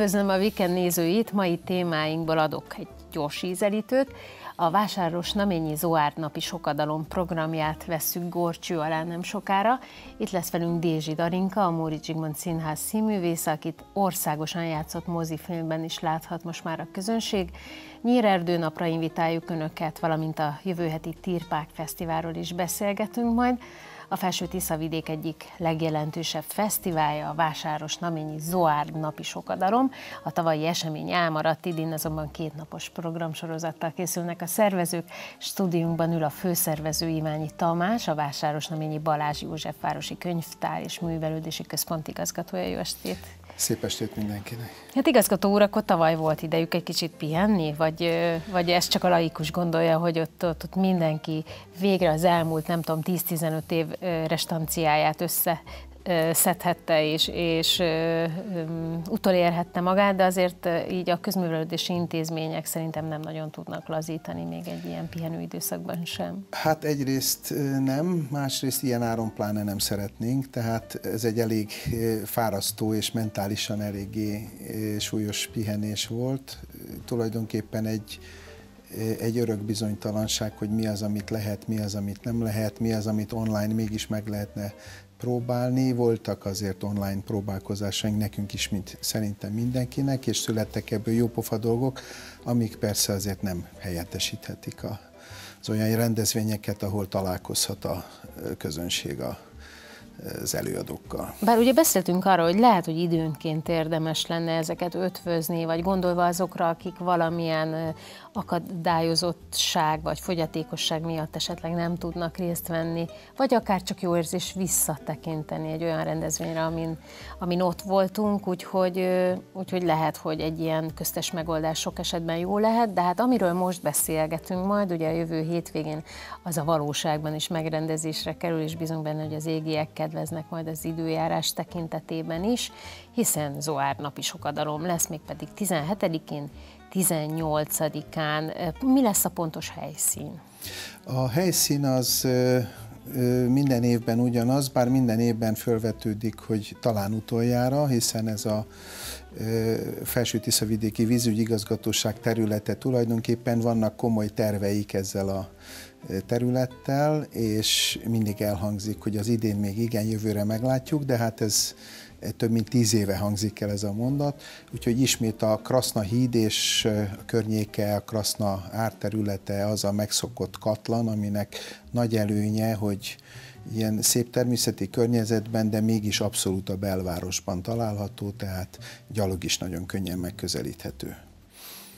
Üdvözlöm a Weekend nézőit, mai témáinkból adok egy gyors ízelítőt. A Vásáros Naményi Zoár napi sokadalom programját vesszük Gorcső alá nem sokára. Itt lesz velünk Dézsi Darinka, a Móri Zsigmond Színház színművész, akit országosan játszott mozifilmben is láthat most már a közönség. Nyírerdő napra invitáljuk Önöket, valamint a jövő heti Tirpák Fesztiválról is beszélgetünk majd. A Felső Tiszavidék egyik legjelentősebb fesztiválja, a Vásáros Naményi Zoár napi sokadalom. A tavalyi esemény elmaradt, idén azonban kétnapos programsorozattal készülnek a szervezők. Stúdiunkban ül a főszervező Iványi Tamás, a Vásáros Naményi Balázs József Városi Könyvtár és Művelődési Központ igazgatója. Jó estét! Szép estét mindenkinek! Hát igazgató úr, akkor tavaly volt idejük egy kicsit pihenni, vagy, vagy ez csak a laikus gondolja, hogy ott, ott, ott mindenki végre az elmúlt, nem tudom, 10-15 év restanciáját össze szedhette és, és utolérhette magát, de azért így a közművelődési intézmények szerintem nem nagyon tudnak lazítani még egy ilyen pihenő időszakban sem. Hát egyrészt nem, másrészt ilyen áron pláne nem szeretnénk, tehát ez egy elég fárasztó és mentálisan eléggé súlyos pihenés volt. Tulajdonképpen egy egy örök bizonytalanság, hogy mi az, amit lehet, mi az, amit nem lehet, mi az, amit online mégis meg lehetne próbálni. Voltak azért online próbálkozásaink nekünk is, mint szerintem mindenkinek, és születtek ebből jópofa dolgok, amik persze azért nem helyettesíthetik az olyan rendezvényeket, ahol találkozhat a közönség a az előadókkal. Bár ugye beszéltünk arról, hogy lehet, hogy időnként érdemes lenne ezeket ötvözni, vagy gondolva azokra, akik valamilyen akadályozottság vagy fogyatékosság miatt esetleg nem tudnak részt venni, vagy akár csak jó érzés visszatekinteni egy olyan rendezvényre, amin, amin ott voltunk, úgyhogy, úgyhogy lehet, hogy egy ilyen köztes megoldás sok esetben jó lehet, de hát amiről most beszélgetünk majd, ugye a jövő hétvégén az a valóságban is megrendezésre kerül, és bizony benne, hogy az égiek kedveznek majd az időjárás tekintetében is, hiszen Zoár napi sokadalom lesz, mégpedig 17-én 18-án. Mi lesz a pontos helyszín? A helyszín az minden évben ugyanaz, bár minden évben felvetődik, hogy talán utoljára, hiszen ez a Felső Tiszavidéki Vízügyi Igazgatóság területe tulajdonképpen vannak komoly terveik ezzel a területtel, és mindig elhangzik, hogy az idén még igen, jövőre meglátjuk, de hát ez több mint tíz éve hangzik el ez a mondat, úgyhogy ismét a Kraszna híd és a környéke, a Kraszna árterülete az a megszokott katlan, aminek nagy előnye, hogy ilyen szép természeti környezetben, de mégis abszolút a belvárosban található, tehát gyalog is nagyon könnyen megközelíthető.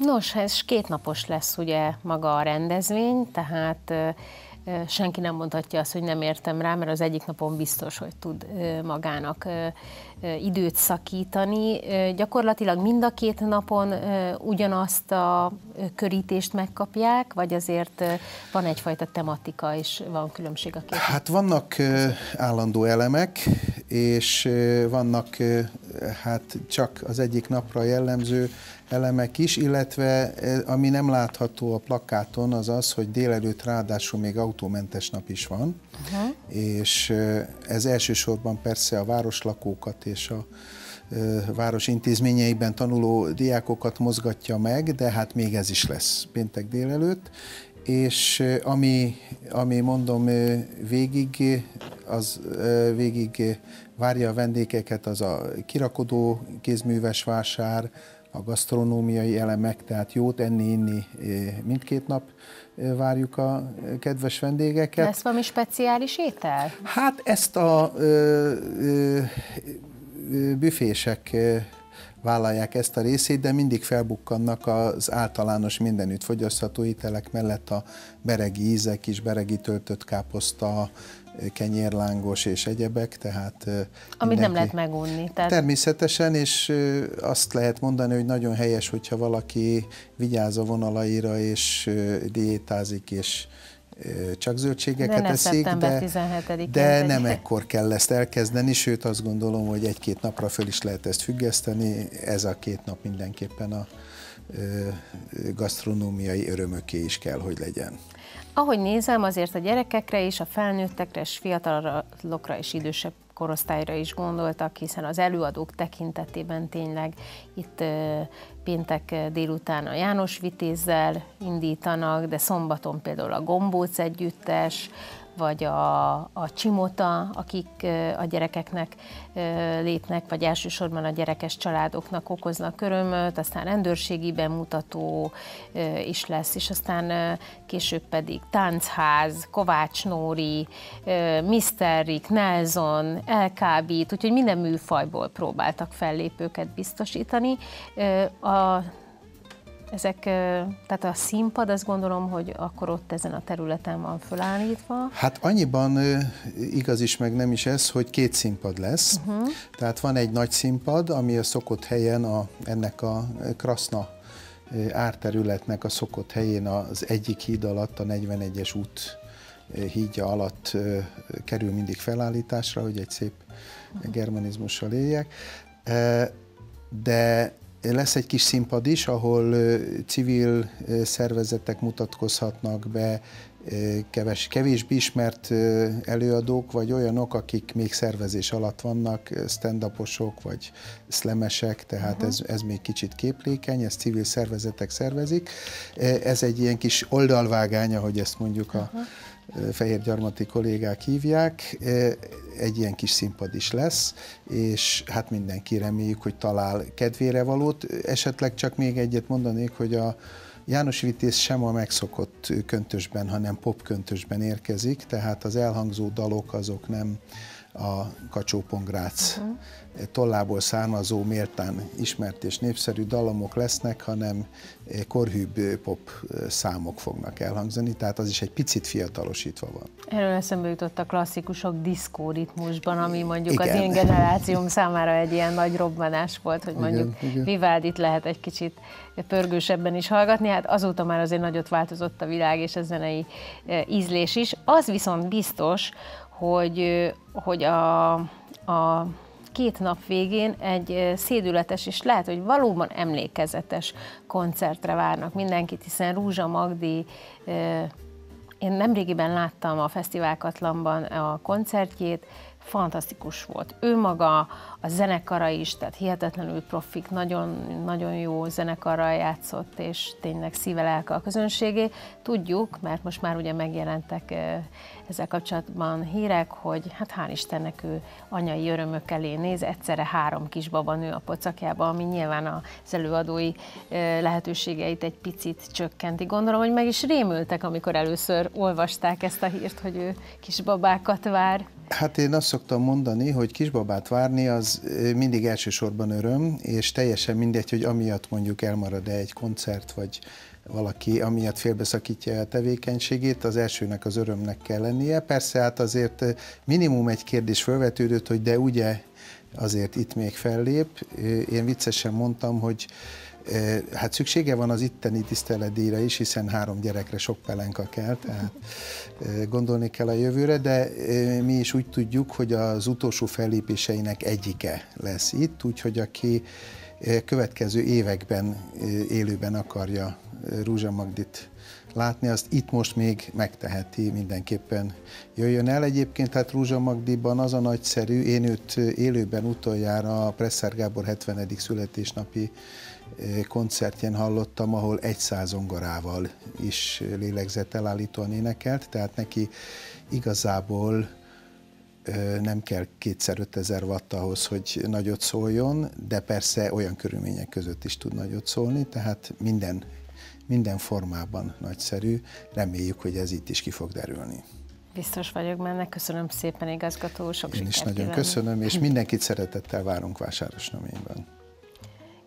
Nos, ez kétnapos lesz ugye maga a rendezvény, tehát senki nem mondhatja azt, hogy nem értem rá, mert az egyik napon biztos, hogy tud magának időt szakítani. Gyakorlatilag mind a két napon ugyanazt a körítést megkapják, vagy azért van egyfajta tematika, és van különbség a két? Hát vannak állandó elemek, és vannak hát csak az egyik napra jellemző elemek is, illetve ami nem látható a plakáton, az az, hogy délelőtt ráadásul még autómentes nap is van, uh-huh. és ez elsősorban persze a városlakókat és a város intézményeiben tanuló diákokat mozgatja meg, de hát még ez is lesz péntek délelőtt, és ami, ami mondom végig, az végig várja a vendégeket, az a kirakodó kézműves vásár, a gasztronómiai elemek, tehát jót enni, inni mindkét nap várjuk a kedves vendégeket. Lesz valami speciális étel? Hát ezt a ö, ö, büfések vállalják ezt a részét, de mindig felbukkannak az általános mindenütt fogyasztható ételek mellett a beregi ízek is, beregi töltött káposzta, kenyérlángos és egyebek, tehát... Amit nem lehet megunni. Tehát... Természetesen, és azt lehet mondani, hogy nagyon helyes, hogyha valaki vigyáz a vonalaira, és diétázik, és csak zöldségeket de eszik, de, de nem ekkor kell ezt elkezdeni, sőt azt gondolom, hogy egy-két napra föl is lehet ezt függeszteni, ez a két nap mindenképpen a gasztronómiai örömöké is kell, hogy legyen. Ahogy nézem, azért a gyerekekre is, a felnőttekre és fiatalokra és idősebb korosztályra is gondoltak, hiszen az előadók tekintetében tényleg itt péntek délután a János Vitézzel indítanak, de szombaton például a Gombóc együttes, vagy a, a csimota, akik a gyerekeknek lépnek, vagy elsősorban a gyerekes családoknak okoznak örömöt, aztán rendőrségi bemutató is lesz, és aztán később pedig táncház, Kovács Nóri, Mr. Rick, Nelson, elkábít, úgyhogy minden műfajból próbáltak fellépőket biztosítani. A ezek, tehát a színpad, azt gondolom, hogy akkor ott ezen a területen van fölállítva. Hát annyiban igaz is, meg nem is ez, hogy két színpad lesz. Uh-huh. Tehát van egy nagy színpad, ami a szokott helyen a, ennek a Kraszna árterületnek a szokott helyén az egyik híd alatt, a 41-es út hídja alatt kerül mindig felállításra, hogy egy szép uh-huh. germanizmussal éljek. De lesz egy kis színpad is, ahol civil szervezetek mutatkozhatnak be, keves, kevésbé ismert előadók, vagy olyanok, akik még szervezés alatt vannak, stand vagy szlemesek, tehát uh-huh. ez, ez még kicsit képlékeny, ezt civil szervezetek szervezik. Ez egy ilyen kis oldalvágánya, hogy ezt mondjuk a uh-huh fehérgyarmati kollégák hívják, egy ilyen kis színpad is lesz, és hát mindenki reméljük, hogy talál kedvére valót. Esetleg csak még egyet mondanék, hogy a János Vitéz sem a megszokott köntösben, hanem popköntösben érkezik, tehát az elhangzó dalok azok nem a Kacsó-Pongrác uh-huh. Tollából származó, méltán ismert és népszerű dalomok lesznek, hanem korhűbb pop számok fognak elhangzani, tehát az is egy picit fiatalosítva van. Erről eszembe jutott a klasszikusok diszkóritmusban, ami mondjuk igen. az én generációm számára egy ilyen nagy robbanás volt, hogy mondjuk igen, Vivaldit lehet egy kicsit pörgősebben is hallgatni, hát azóta már azért nagyot változott a világ és a zenei ízlés is. Az viszont biztos, hogy, hogy a, a két nap végén egy szédületes és lehet, hogy valóban emlékezetes koncertre várnak mindenkit, hiszen Rúzsa Magdi én nemrégiben láttam a Fesztiválkatlanban a koncertjét, fantasztikus volt. Ő maga, a zenekara is, tehát hihetetlenül profik, nagyon, nagyon jó zenekarral játszott, és tényleg szíve lelke a közönségé. Tudjuk, mert most már ugye megjelentek ezzel kapcsolatban hírek, hogy hát hál' Istennek ő anyai örömök elé néz, egyszerre három kisbaba nő a pocakjába, ami nyilván az előadói lehetőségeit egy picit csökkenti. Gondolom, hogy meg is rémültek, amikor először olvasták ezt a hírt, hogy ő kisbabákat vár. Hát én azt szoktam mondani, hogy kisbabát várni az mindig elsősorban öröm, és teljesen mindegy, hogy amiatt mondjuk elmarad-e egy koncert, vagy valaki amiatt félbeszakítja a tevékenységét, az elsőnek az örömnek kell lennie. Persze hát azért minimum egy kérdés felvetődött, hogy de ugye azért itt még fellép. Én viccesen mondtam, hogy Hát szüksége van az itteni tiszteletdíjra is, hiszen három gyerekre sok pelenka kell, tehát gondolni kell a jövőre, de mi is úgy tudjuk, hogy az utolsó fellépéseinek egyike lesz itt, úgyhogy aki következő években élőben akarja Rúzsa Magdit látni, azt itt most még megteheti, mindenképpen jöjjön el. Egyébként hát Rúzsa Magdiban az a nagyszerű, én őt élőben utoljára a Presser Gábor 70. születésnapi koncertjén hallottam, ahol egy százongorával is lélegzett elállítóan énekelt, tehát neki igazából nem kell kétszer 5000 watt ahhoz, hogy nagyot szóljon, de persze olyan körülmények között is tud nagyot szólni, tehát minden, minden formában nagyszerű. Reméljük, hogy ez itt is ki fog derülni. Biztos vagyok benne, köszönöm szépen igazgató, sok Én is nagyon kívánok. köszönöm, és mindenkit szeretettel várunk Vásáros Naményben.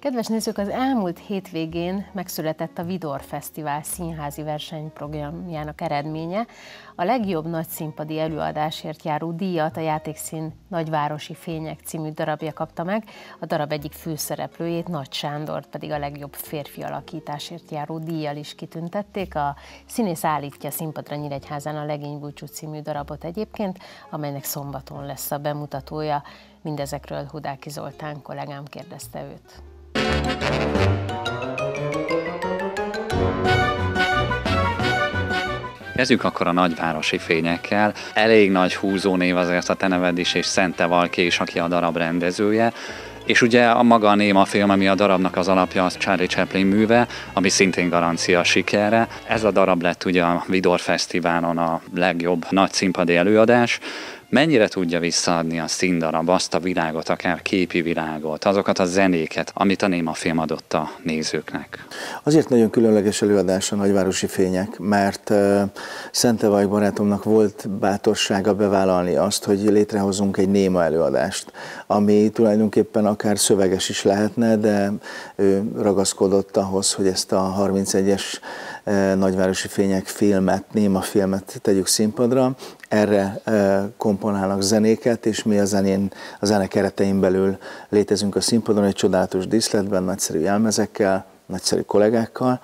Kedves nézők, az elmúlt hétvégén megszületett a Vidor Fesztivál színházi versenyprogramjának eredménye. A legjobb nagyszínpadi előadásért járó díjat a játékszín Nagyvárosi Fények című darabja kapta meg, a darab egyik főszereplőjét, Nagy Sándort pedig a legjobb férfi alakításért járó díjjal is kitüntették. A színész állítja színpadra Nyíregyházán a Legénybúcsú című darabot egyébként, amelynek szombaton lesz a bemutatója. Mindezekről Hudáki Zoltán kollégám kérdezte őt. Kezdjük akkor a nagyvárosi fényekkel. Elég nagy húzónév azért a te neved is, és Szente Valkés, aki a darab rendezője. És ugye a maga a néma film, ami a darabnak az alapja, az Charlie Chaplin műve, ami szintén garancia sikerre. Ez a darab lett ugye a Vidor Fesztiválon a legjobb nagy színpadi előadás mennyire tudja visszaadni a színdarab azt a világot, akár képi világot, azokat a zenéket, amit a néma film adott a nézőknek? Azért nagyon különleges előadás a Nagyvárosi Fények, mert uh, Szentevaj barátomnak volt bátorsága bevállalni azt, hogy létrehozunk egy néma előadást, ami tulajdonképpen akár szöveges is lehetne, de ő ragaszkodott ahhoz, hogy ezt a 31-es nagyvárosi fények filmet, néma filmet tegyük színpadra, erre komponálnak zenéket, és mi a zenén, a zene keretein belül létezünk a színpadon egy csodálatos díszletben, nagyszerű jelmezekkel, nagyszerű kollégákkal.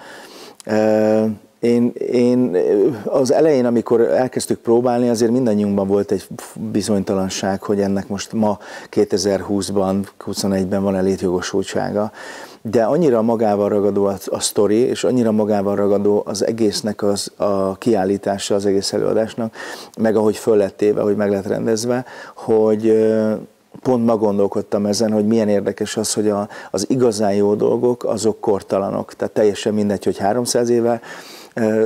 Én, én az elején, amikor elkezdtük próbálni, azért mindannyiunkban volt egy bizonytalanság, hogy ennek most ma 2020-ban, 21-ben van-e létjogosultsága de annyira magával ragadó a, a sztori, és annyira magával ragadó az egésznek az, a kiállítása az egész előadásnak, meg ahogy föl lett téve, hogy meg lett rendezve, hogy pont ma gondolkodtam ezen, hogy milyen érdekes az, hogy a, az igazán jó dolgok, azok kortalanok. Tehát teljesen mindegy, hogy 300 éve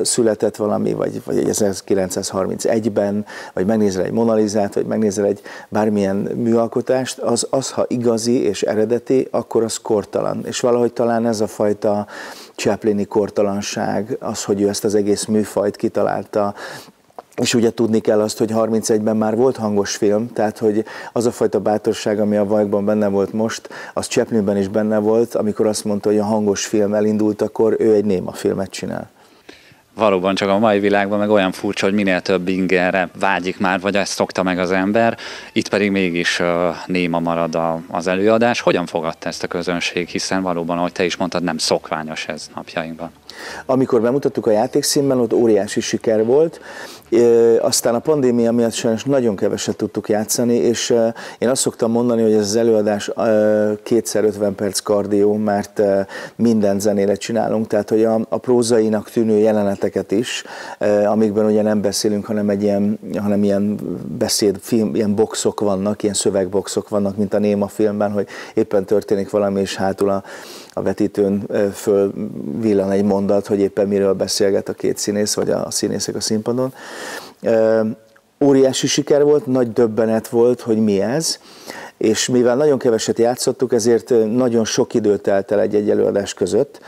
született valami, vagy, vagy 1931-ben, vagy megnézel egy Monalizát, vagy megnézel egy bármilyen műalkotást, az, az, ha igazi és eredeti, akkor az kortalan. És valahogy talán ez a fajta Chaplini kortalanság, az, hogy ő ezt az egész műfajt kitalálta, és ugye tudni kell azt, hogy 31-ben már volt hangos film, tehát hogy az a fajta bátorság, ami a Vajkban benne volt most, az Chaplinben is benne volt, amikor azt mondta, hogy a hangos film elindult, akkor ő egy néma filmet csinál valóban csak a mai világban meg olyan furcsa, hogy minél több ingerre vágyik már, vagy ezt szokta meg az ember, itt pedig mégis néma marad a, az előadás. Hogyan fogadta ezt a közönség, hiszen valóban, ahogy te is mondtad, nem szokványos ez napjainkban. Amikor bemutattuk a játékszínben, ott óriási siker volt, aztán a pandémia miatt sajnos nagyon keveset tudtuk játszani, és én azt szoktam mondani, hogy ez az előadás kétszer 50 perc kardió, mert minden zenére csinálunk, tehát hogy a, a prózainak tűnő jeleneteket is, amikben ugye nem beszélünk, hanem egy ilyen, hanem ilyen beszéd, film, ilyen boxok vannak, ilyen szövegboxok vannak, mint a Néma filmben, hogy éppen történik valami, és hátul a a vetítőn föl villan egy mondat, hogy éppen miről beszélget a két színész, vagy a színészek a színpadon. Óriási siker volt, nagy döbbenet volt, hogy mi ez, és mivel nagyon keveset játszottuk, ezért nagyon sok idő telt el egy-egy előadás között,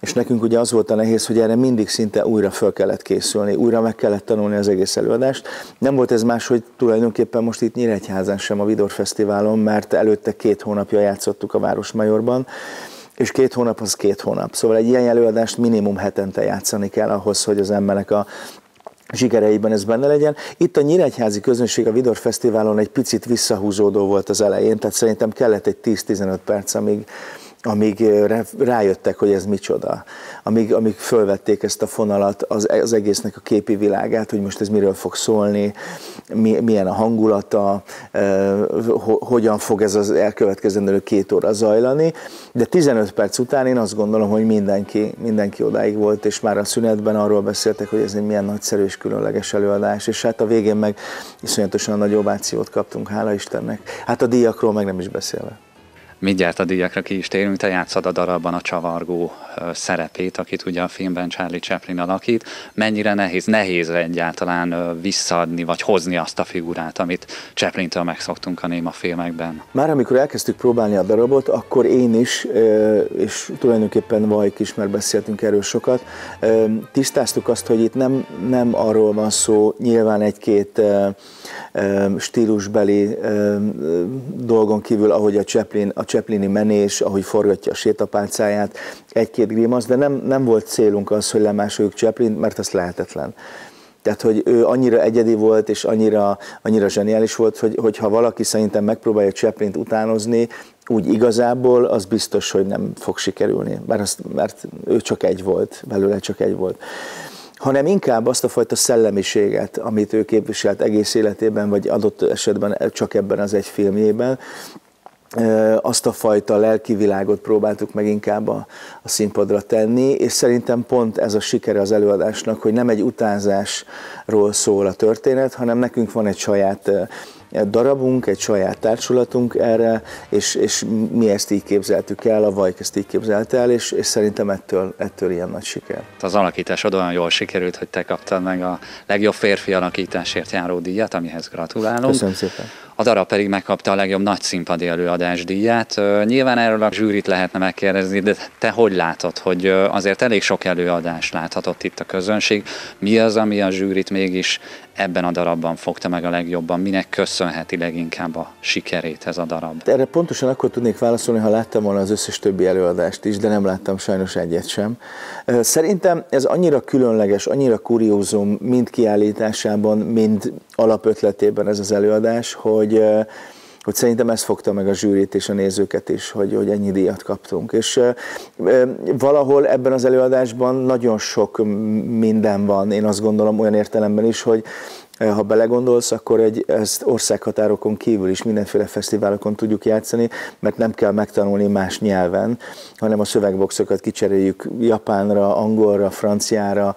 és nekünk ugye az volt a nehéz, hogy erre mindig szinte újra föl kellett készülni, újra meg kellett tanulni az egész előadást. Nem volt ez más, hogy tulajdonképpen most itt Nyíregyházán sem a Vidor Fesztiválon, mert előtte két hónapja játszottuk a Városmajorban, és két hónap az két hónap. Szóval egy ilyen előadást minimum hetente játszani kell ahhoz, hogy az embernek a zsigereiben ez benne legyen. Itt a Nyíregyházi közönség a Vidor Fesztiválon egy picit visszahúzódó volt az elején, tehát szerintem kellett egy 10-15 perc, amíg, amíg rájöttek, hogy ez micsoda, amíg, amíg fölvették ezt a fonalat, az, az egésznek a képi világát, hogy most ez miről fog szólni, mi, milyen a hangulata, eh, hogyan fog ez az elkövetkezendő két óra zajlani, de 15 perc után én azt gondolom, hogy mindenki, mindenki odáig volt, és már a szünetben arról beszéltek, hogy ez egy milyen nagyszerű és különleges előadás, és hát a végén meg iszonyatosan nagy ovációt kaptunk, hála Istennek. Hát a díjakról meg nem is beszélve mindjárt a díjakra ki is térünk, te játszad a darabban a csavargó szerepét, akit ugye a filmben Charlie Chaplin alakít. Mennyire nehéz, nehéz egyáltalán visszaadni, vagy hozni azt a figurát, amit Chaplin-től megszoktunk a néma filmekben? Már amikor elkezdtük próbálni a darabot, akkor én is, és tulajdonképpen Vajk is, mert beszéltünk erről sokat, tisztáztuk azt, hogy itt nem, nem arról van szó, nyilván egy-két stílusbeli dolgon kívül, ahogy a, Chaplin, a Chaplini menés, ahogy forgatja a sétapálcáját, egy-két grimasz, de nem, nem volt célunk az, hogy lemásoljuk Chaplin, mert az lehetetlen. Tehát, hogy ő annyira egyedi volt, és annyira, annyira zseniális volt, hogy, ha valaki szerintem megpróbálja Chaplin-t utánozni, úgy igazából, az biztos, hogy nem fog sikerülni, mert, azt, mert ő csak egy volt, belőle csak egy volt hanem inkább azt a fajta szellemiséget, amit ő képviselt egész életében, vagy adott esetben csak ebben az egy filmjében, azt a fajta lelki világot próbáltuk meg inkább a, a színpadra tenni, és szerintem pont ez a sikere az előadásnak, hogy nem egy utánzásról szól a történet, hanem nekünk van egy saját darabunk, egy saját társulatunk erre, és, és mi ezt így képzeltük el, a Vajk ezt így képzelte el, és, és szerintem ettől, ettől ilyen nagy siker. Az alakításod olyan jól sikerült, hogy te kaptad meg a legjobb férfi alakításért járó díjat, amihez gratulálunk. Köszönöm szépen. A darab pedig megkapta a legjobb nagy színpadi előadás díját. Nyilván erről a zsűrit lehetne megkérdezni, de te hogy látod, hogy azért elég sok előadást láthatott itt a közönség. Mi az, ami a zsűrit mégis ebben a darabban fogta meg a legjobban? Minek köszönheti leginkább a sikerét ez a darab? Erre pontosan akkor tudnék válaszolni, ha láttam volna az összes többi előadást is, de nem láttam sajnos egyet sem. Szerintem ez annyira különleges, annyira kuriózum, mind kiállításában, mind alapötletében ez az előadás, hogy hogy szerintem ez fogta meg a zsűrit és a nézőket is, hogy, hogy ennyi díjat kaptunk. És valahol ebben az előadásban nagyon sok minden van, én azt gondolom olyan értelemben is, hogy ha belegondolsz, akkor egy, ezt országhatárokon kívül is mindenféle fesztiválokon tudjuk játszani, mert nem kell megtanulni más nyelven, hanem a szövegboxokat kicseréljük japánra, angolra, franciára,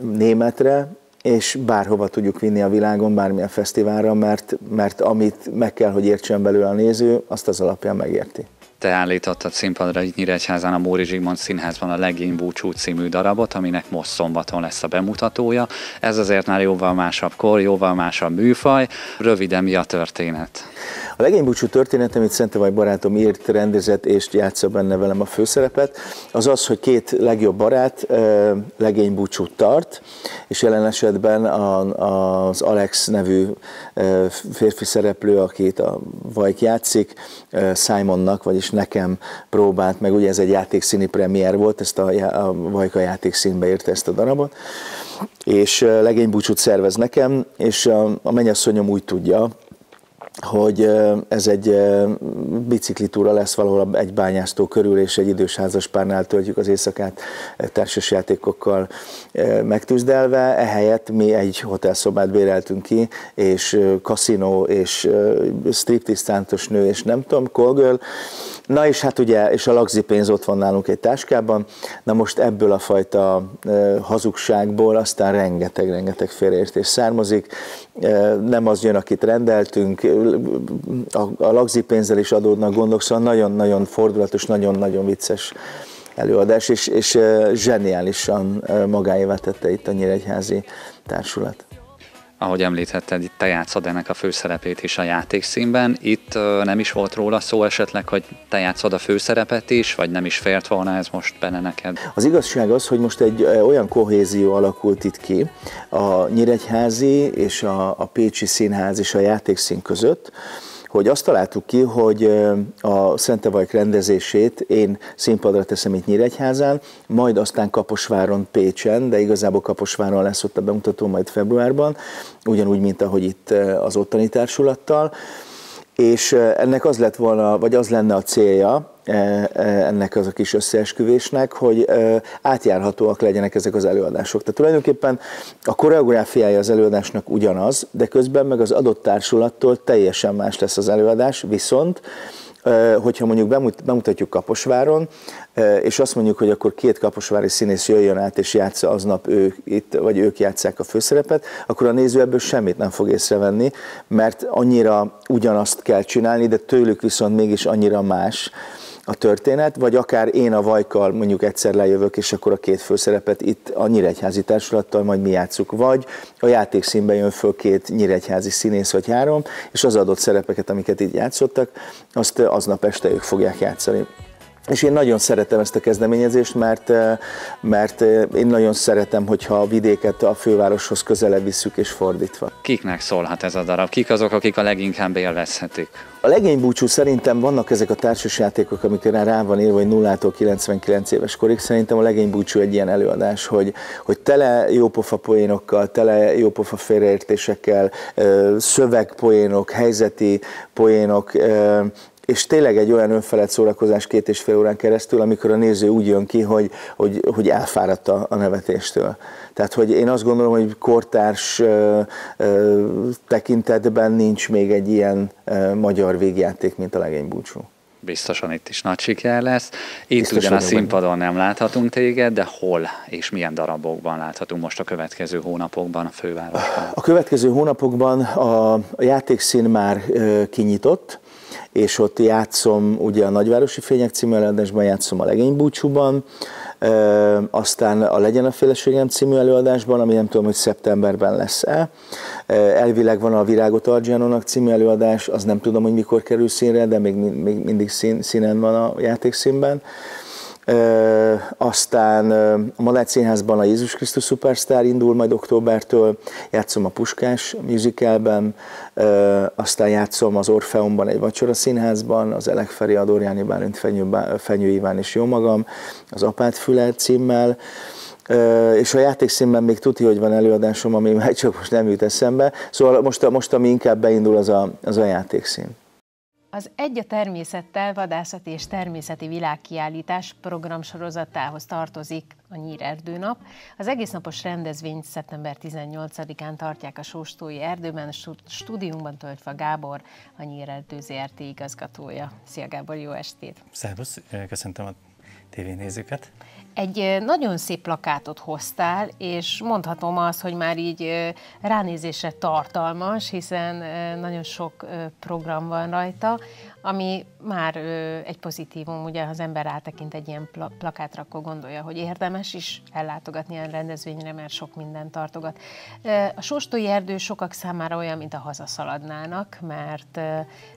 németre, és bárhova tudjuk vinni a világon, bármilyen fesztiválra, mert, mert amit meg kell, hogy értsen belőle a néző, azt az alapján megérti. Te állítottad színpadra itt Nyíregyházán a Móri Zsigmond Színházban a Legény Búcsú című darabot, aminek most szombaton lesz a bemutatója. Ez azért már jóval másabb kor, jóval másabb műfaj. Röviden mi a történet? A legénybúcsú történet, amit Szentevaj barátom írt, rendezett és játsza benne velem a főszerepet, az az, hogy két legjobb barát legénybúcsút tart, és jelen esetben az Alex nevű férfi szereplő, akit a Vajk játszik, Simonnak, vagyis nekem próbált meg, ugye ez egy játékszíni premier volt, ezt a, a Vajka játékszínbe érte ezt a darabot, és legénybúcsút szervez nekem, és a, a mennyasszonyom úgy tudja, hogy ez egy biciklitúra lesz valahol egy bányásztó körül, és egy idős házaspárnál töltjük az éjszakát társasjátékokkal megtűzdelve. Ehelyett mi egy hotelszobát béreltünk ki, és kaszinó, és striptisztántos nő, és nem tudom, call Na és hát ugye, és a lagzipénz ott van nálunk egy táskában, na most ebből a fajta hazugságból aztán rengeteg-rengeteg félreértés származik, nem az jön, akit rendeltünk, a, a lagzipénzzel is adódnak gondok, szóval nagyon-nagyon fordulatos, nagyon-nagyon vicces előadás, és, és zseniálisan magáévá tette itt a Nyíregyházi társulat ahogy említetted, itt te játszod ennek a főszerepét is a játékszínben. Itt nem is volt róla szó esetleg, hogy te játszod a főszerepet is, vagy nem is fért volna ez most benne neked? Az igazság az, hogy most egy olyan kohézió alakult itt ki a Nyíregyházi és a, a Pécsi Színház és a játékszín között, hogy azt találtuk ki, hogy a Szentevajk rendezését én színpadra teszem itt Nyíregyházán, majd aztán Kaposváron, Pécsen, de igazából Kaposváron lesz ott a bemutató majd februárban, ugyanúgy, mint ahogy itt az ottani társulattal. És ennek az lett volna, vagy az lenne a célja, ennek az a kis összeesküvésnek, hogy átjárhatóak legyenek ezek az előadások. Tehát tulajdonképpen a koreográfiája az előadásnak ugyanaz, de közben meg az adott társulattól teljesen más lesz az előadás, viszont hogyha mondjuk bemutatjuk Kaposváron, és azt mondjuk, hogy akkor két kaposvári színész jöjjön át és játsza aznap ők itt, vagy ők játszák a főszerepet, akkor a néző ebből semmit nem fog észrevenni, mert annyira ugyanazt kell csinálni, de tőlük viszont mégis annyira más a történet, vagy akár én a Vajkal mondjuk egyszer lejövök, és akkor a két főszerepet itt a Nyíregyházi társulattal majd mi játszuk, vagy a játékszínben jön föl két nyíregyházi színész vagy három, és az adott szerepeket, amiket itt játszottak, azt aznap este ők fogják játszani. És én nagyon szeretem ezt a kezdeményezést, mert, eh, mert eh, én nagyon szeretem, hogyha a vidéket a fővároshoz közelebb visszük és fordítva. Kiknek szólhat ez a darab? Kik azok, akik a leginkább élvezhetik? A legénybúcsú szerintem vannak ezek a társasjátékok, amikre rá van írva, hogy 0-tól 99 éves korig. Szerintem a legénybúcsú egy ilyen előadás, hogy, hogy tele jópofa poénokkal, tele jópofa félreértésekkel, szövegpoénok, helyzeti poénok, és tényleg egy olyan önfelett szórakozás két és fél órán keresztül, amikor a néző úgy jön ki, hogy, hogy, hogy elfáradt a, a nevetéstől. Tehát, hogy én azt gondolom, hogy kortárs ö, ö, tekintetben nincs még egy ilyen ö, magyar végjáték, mint a legény búcsú. biztosan itt is nagy siker lesz. Itt biztosan ugyan a színpadon nem láthatunk téged, de hol és milyen darabokban láthatunk most a következő hónapokban a fővárosban? A következő hónapokban a, játékszín már kinyitott, és ott játszom ugye a Nagyvárosi Fények című előadásban, játszom a Legénybúcsúban, aztán a Legyen a Féleségem című előadásban, ami nem tudom, hogy szeptemberben lesz-e. Elvileg van a Virágot Argianónak című előadás, az nem tudom, hogy mikor kerül színre, de még, még mindig szín, színen van a játékszínben. Aztán a Malács Színházban a Jézus Krisztus Superstar indul majd októbertől, játszom a Puskás musicalben, aztán játszom az Orfeumban egy vacsora színházban, az Elek Feri, a Dorjáni Bálint, Fenyő, Fenyő Iván és jó magam, az Apát Füle címmel, és a játékszínben még tudja, hogy van előadásom, ami már csak most nem jut eszembe. Szóval most, most ami inkább beindul, az a, az a játékszín. Az Egy a természettel vadászati és természeti világkiállítás programsorozatához tartozik a Nyírerdőnap. Az egész napos rendezvényt szeptember 18-án tartják a Sóstói Erdőben, stúdiumban Tölgyfa Gábor, a Nyírerdő ZRT igazgatója. Szia Gábor, jó estét! Szervusz, köszöntöm a tévénézőket! Egy nagyon szép plakátot hoztál, és mondhatom azt, hogy már így ránézésre tartalmas, hiszen nagyon sok program van rajta, ami már ö, egy pozitívum, ugye az ember rátekint egy ilyen pla- plakátra, akkor gondolja, hogy érdemes is ellátogatni ilyen rendezvényre, mert sok mindent tartogat. A Sóstói erdő sokak számára olyan, mint a hazaszaladnának, mert,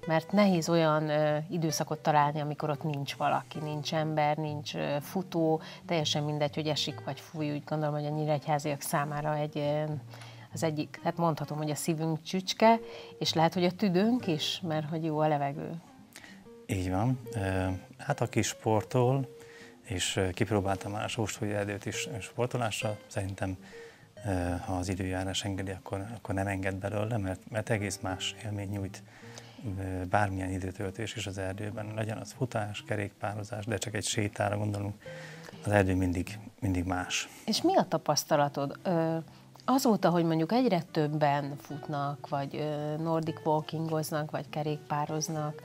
mert nehéz olyan időszakot találni, amikor ott nincs valaki, nincs ember, nincs futó, teljesen mindegy, hogy esik vagy fúj, úgy gondolom, hogy a nyíregyháziak számára egy az egyik, hát mondhatom, hogy a szívünk csücske, és lehet, hogy a tüdőnk is, mert hogy jó a levegő. Így van. Hát aki sportol, és kipróbáltam már a sóstói erdőt is sportolásra, szerintem ha az időjárás engedi, akkor, akkor nem enged belőle, mert, mert egész más élmény nyújt bármilyen időtöltés is az erdőben. Legyen az futás, kerékpározás, de csak egy sétára gondolunk, az erdő mindig, mindig más. És mi a tapasztalatod? Azóta, hogy mondjuk egyre többen futnak, vagy nordic walkingoznak, vagy kerékpároznak,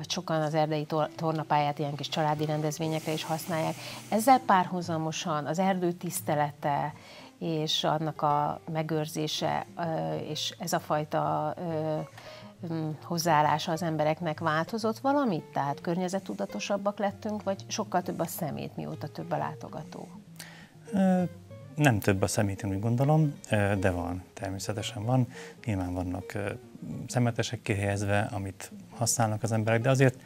vagy sokan az erdei tornapályát ilyen kis családi rendezvényekre is használják. Ezzel párhuzamosan az erdő tisztelete és annak a megőrzése, és ez a fajta hozzáállása az embereknek változott valamit? Tehát környezettudatosabbak lettünk, vagy sokkal több a szemét, mióta több a látogató? Nem több a szemét, én úgy gondolom, de van, természetesen van. Nyilván vannak szemetesek kihelyezve, amit használnak az emberek, de azért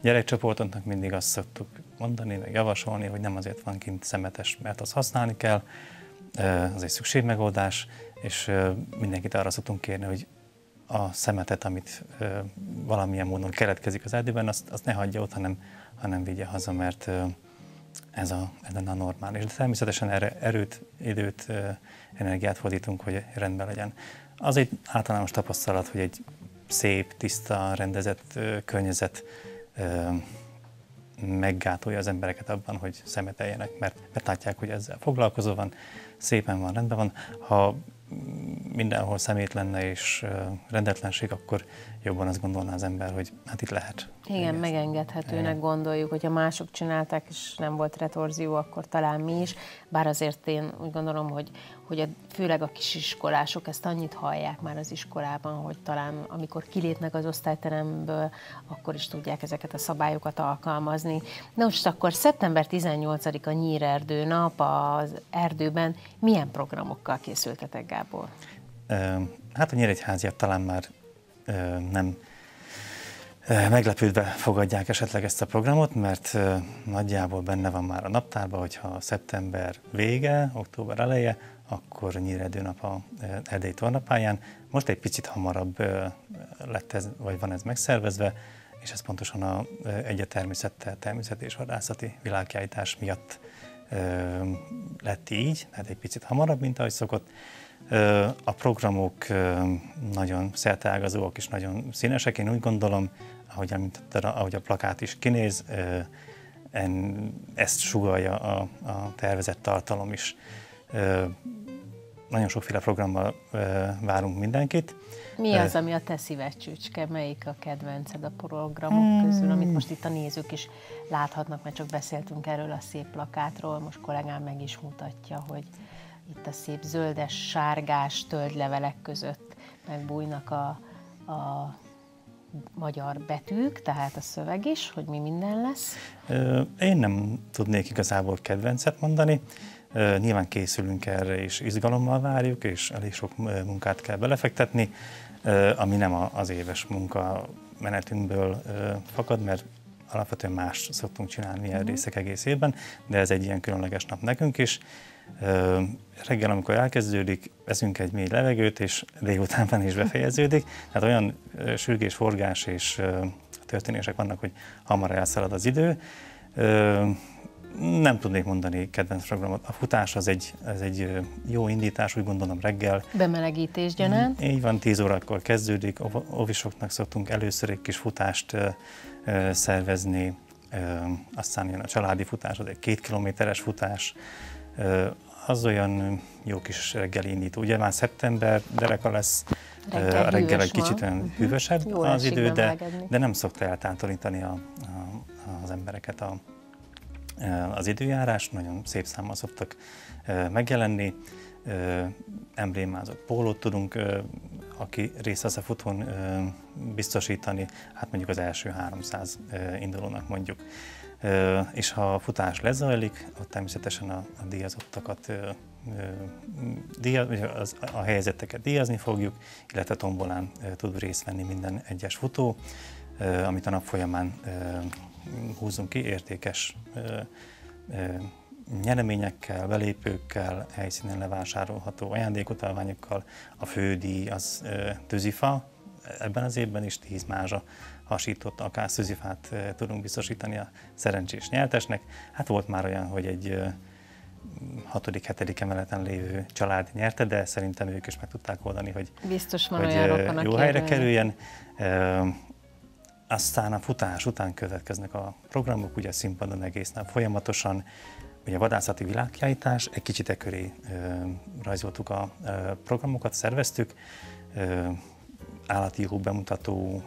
gyerekcsoportoknak mindig azt szoktuk mondani, meg javasolni, hogy nem azért van kint szemetes, mert azt használni kell, az egy szükségmegoldás, és mindenkit arra szoktunk kérni, hogy a szemetet, amit valamilyen módon keletkezik az erdőben, azt, azt ne hagyja ott, hanem, hanem vigye haza, mert ez a, ez a normális. De természetesen erre erőt, időt, energiát fordítunk, hogy rendben legyen. Az egy általános tapasztalat, hogy egy szép, tiszta, rendezett környezet meggátolja az embereket abban, hogy szemeteljenek, mert, mert látják, hogy ezzel foglalkozó van, szépen van, rendben van. Ha mindenhol szemét lenne és rendetlenség, akkor jobban azt gondolná az ember, hogy hát itt lehet. Igen, megengedhetőnek Igen. gondoljuk, hogyha mások csinálták, és nem volt retorzió, akkor talán mi is. Bár azért én úgy gondolom, hogy, hogy a, főleg a kisiskolások ezt annyit hallják már az iskolában, hogy talán amikor kilépnek az osztályteremből, akkor is tudják ezeket a szabályokat alkalmazni. Na most akkor szeptember 18-a Nyírerdő nap az erdőben milyen programokkal készültetek, Gábor? Hát a Nyíregyháziak talán már nem meglepődve fogadják esetleg ezt a programot, mert nagyjából benne van már a naptárban, hogyha szeptember vége, október eleje, akkor Nyíredő nap a Erdély tornapályán. Most egy picit hamarabb lett ez, vagy van ez megszervezve, és ez pontosan a egy a természettel, természet és vadászati világkiállítás miatt lett így, tehát egy picit hamarabb, mint ahogy szokott. A programok nagyon szerteágazóak és nagyon színesek, én úgy gondolom, ahogy, ahogy a plakát is kinéz, ezt sugalja a, a tervezett tartalom is. nagyon sokféle programmal várunk mindenkit. Mi az, ami a te szívecsücske? Melyik a kedvenced a programok közül, amit most itt a nézők is láthatnak, mert csak beszéltünk erről a szép plakátról, most kollégám meg is mutatja, hogy itt a szép zöldes, sárgás tölgylevelek között megbújnak a, a magyar betűk, tehát a szöveg is, hogy mi minden lesz? Én nem tudnék igazából kedvencet mondani. Nyilván készülünk erre, és izgalommal várjuk, és elég sok munkát kell belefektetni, ami nem az éves munka menetünkből fakad, mert alapvetően más szoktunk csinálni ilyen uh-huh. részek egész évben, de ez egy ilyen különleges nap nekünk is. Reggel, amikor elkezdődik, veszünk egy mély levegőt, és délutánban is befejeződik. Tehát olyan sürgés, forgás és történések vannak, hogy hamar elszalad az idő. Nem tudnék mondani kedvenc programot. A futás az egy, az egy jó indítás, úgy gondolom reggel. Bemelegítés gyanánt. Így van, 10 órakor kezdődik. Ovisoknak szoktunk először egy kis futást szervezni, aztán jön a családi futás, az egy két kilométeres futás, az olyan jó kis reggeli indító. Ugye már szeptember, dereka lesz, reggel, a reggel egy kicsit olyan uh-huh. hűvösebb az idő, de, de nem szokta eltántorítani a, a, az embereket a, az időjárás, nagyon szép számmal szoktak megjelenni, emblémázott pólót tudunk, aki részt vesz a futón, biztosítani, hát mondjuk az első 300 indulónak mondjuk. És ha a futás lezajlik, ott természetesen a, a díjazottakat díjaz, az, a helyzeteket díjazni fogjuk, illetve tombolán tud részt venni minden egyes futó, amit a nap folyamán húzunk ki, értékes nyereményekkel, belépőkkel, helyszínen levásárolható ajándékutalványokkal. A fődíj az tűzifa, ebben az évben is 10 mázsa hasított akár szűzifát tudunk biztosítani a szerencsés nyertesnek. Hát volt már olyan, hogy egy hatodik, hetedik emeleten lévő család nyerte, de szerintem ők is meg tudták oldani, hogy, Biztos van hogy olyan jó helyre kerüljen. Aztán a futás után következnek a programok, ugye színpadon egész nap folyamatosan, ugye a vadászati világkiállítás, egy kicsit e köré rajzoltuk a programokat, szerveztük, jó bemutató,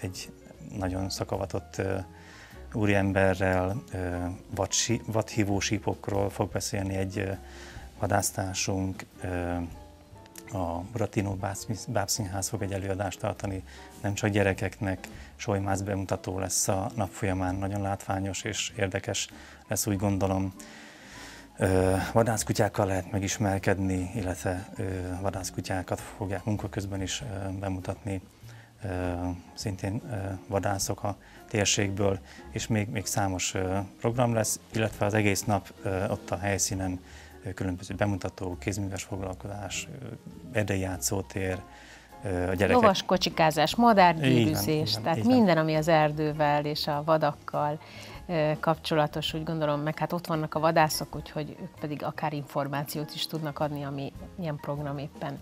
egy nagyon szakavatott úriemberrel, vadhívó sípokról fog beszélni egy vadásztásunk, a Buratino Bábszínház fog egy előadást tartani, nem csak gyerekeknek, Solymász bemutató lesz a nap folyamán, nagyon látványos és érdekes lesz, úgy gondolom. Vadászkutyákkal lehet megismerkedni, illetve vadászkutyákat fogják munka közben is bemutatni, szintén vadászok a térségből, és még, még számos program lesz, illetve az egész nap ott a helyszínen különböző bemutató, kézműves foglalkozás, erdei játszótér, a gyerekek... Lovas kocsikázás, madárgyűrűzés, tehát így minden, ami az erdővel és a vadakkal kapcsolatos, úgy gondolom, meg hát ott vannak a vadászok, úgyhogy ők pedig akár információt is tudnak adni, ami ilyen program éppen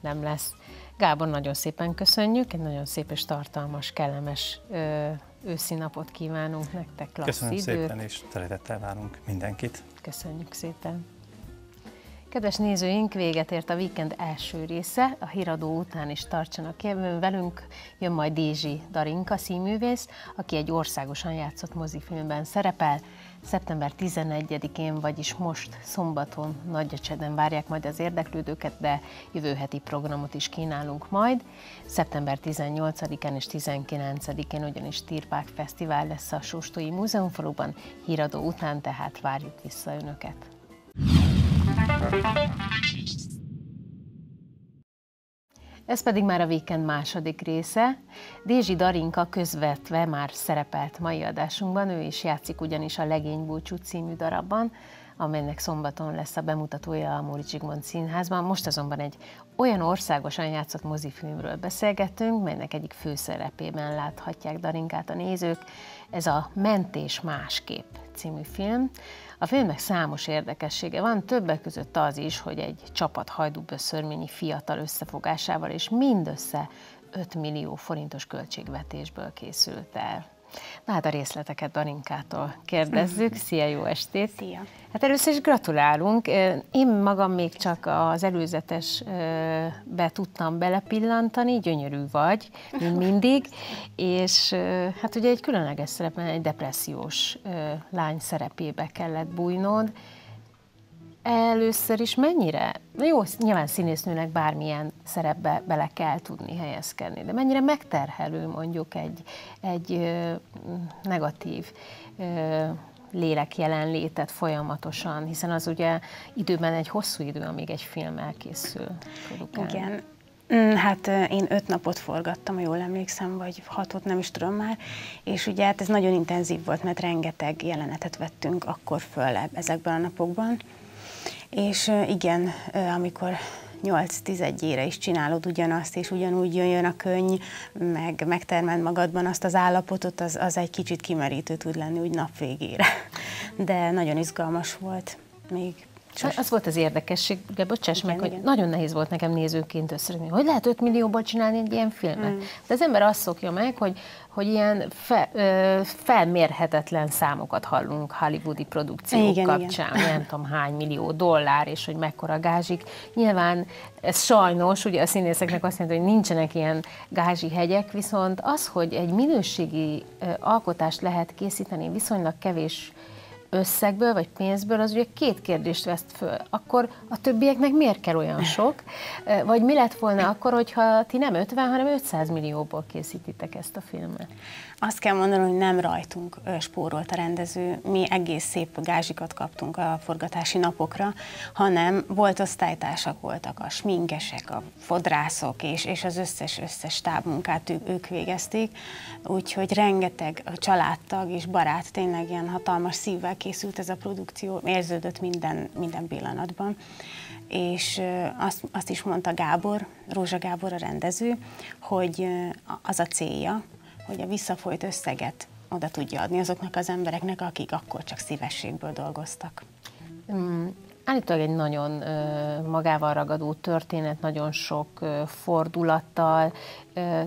nem lesz. Gábor, nagyon szépen köszönjük, egy nagyon szép és tartalmas, kellemes őszi napot kívánunk nektek, klassz Köszönöm időt. szépen, és szeretettel várunk mindenkit. Köszönjük szépen. Kedves nézőink, véget ért a weekend első része, a híradó után is tartsanak jövőn velünk, jön majd Dézsi Darinka színművész, aki egy országosan játszott mozifilmben szerepel. Szeptember 11-én, vagyis most szombaton Nagyacseden várják majd az érdeklődőket, de jövő heti programot is kínálunk majd. Szeptember 18-án és 19-én ugyanis Tirpák Fesztivál lesz a Sóstói Múzeumfaluban, híradó után tehát várjuk vissza Önöket. Ez pedig már a Weekend második része. Dézsi Darinka közvetve már szerepelt mai adásunkban, ő is játszik ugyanis a Legénybúcsú című darabban, amelynek szombaton lesz a bemutatója a Móri Zsigmond Színházban. Most azonban egy olyan országosan játszott mozifilmről beszélgetünk, melynek egyik főszerepében láthatják Darinkát a nézők. Ez a Mentés másképp című film, a filmnek számos érdekessége van, többek között az is, hogy egy csapat hajdúböszörményi fiatal összefogásával és mindössze 5 millió forintos költségvetésből készült el. Na hát a részleteket Daninkától kérdezzük. Szia, jó estét! Szia! Hát először is gratulálunk. Én magam még csak az előzetes be tudtam belepillantani, gyönyörű vagy, mint mindig, és hát ugye egy különleges szerepben egy depressziós lány szerepébe kellett bújnod, Először is mennyire, jó, nyilván színésznőnek bármilyen szerepbe bele kell tudni helyezkedni, de mennyire megterhelő mondjuk egy, egy negatív ö, lélek jelenlétet folyamatosan, hiszen az ugye időben egy hosszú idő, amíg egy film elkészül produkálni. Igen, mm, Hát én öt napot forgattam, jól emlékszem, vagy hatot, nem is tudom már, és ugye hát ez nagyon intenzív volt, mert rengeteg jelenetet vettünk akkor föl ezekben a napokban, és igen, amikor 8-11 ére is csinálod ugyanazt, és ugyanúgy jön a könny, meg megtermeld magadban azt az állapotot, az, az egy kicsit kimerítő tud lenni úgy nap végére. De nagyon izgalmas volt még Sos. Az volt az érdekessége, bocsáss igen, meg, igen. hogy nagyon nehéz volt nekem nézőként összerakni, hogy lehet 5 millióból csinálni egy ilyen filmet. Mm. De az ember azt szokja meg, hogy, hogy ilyen fe, ö, felmérhetetlen számokat hallunk hollywoodi produkciók igen, kapcsán, igen. nem tudom hány millió dollár, és hogy mekkora gázsik. Nyilván ez sajnos, ugye a színészeknek azt jelenti, hogy nincsenek ilyen gázsi hegyek, viszont az, hogy egy minőségi ö, alkotást lehet készíteni viszonylag kevés összegből vagy pénzből, az ugye két kérdést veszt föl. Akkor a többieknek miért kell olyan sok? Vagy mi lett volna akkor, hogyha ti nem 50, hanem 500 millióból készítitek ezt a filmet? Azt kell mondanom, hogy nem rajtunk spórolt a rendező. Mi egész szép gázsikat kaptunk a forgatási napokra, hanem volt osztálytársak voltak, a sminkesek, a fodrászok, és, és az összes, összes tábmunkát ők, ők végezték. Úgyhogy rengeteg családtag és barát, tényleg ilyen hatalmas szívvel készült ez a produkció, érződött minden, minden pillanatban és azt, azt is mondta Gábor, Rózsa Gábor a rendező, hogy az a célja, hogy a visszafolyt összeget oda tudja adni azoknak az embereknek, akik akkor csak szívességből dolgoztak. Mm, állítólag egy nagyon magával ragadó történet, nagyon sok fordulattal.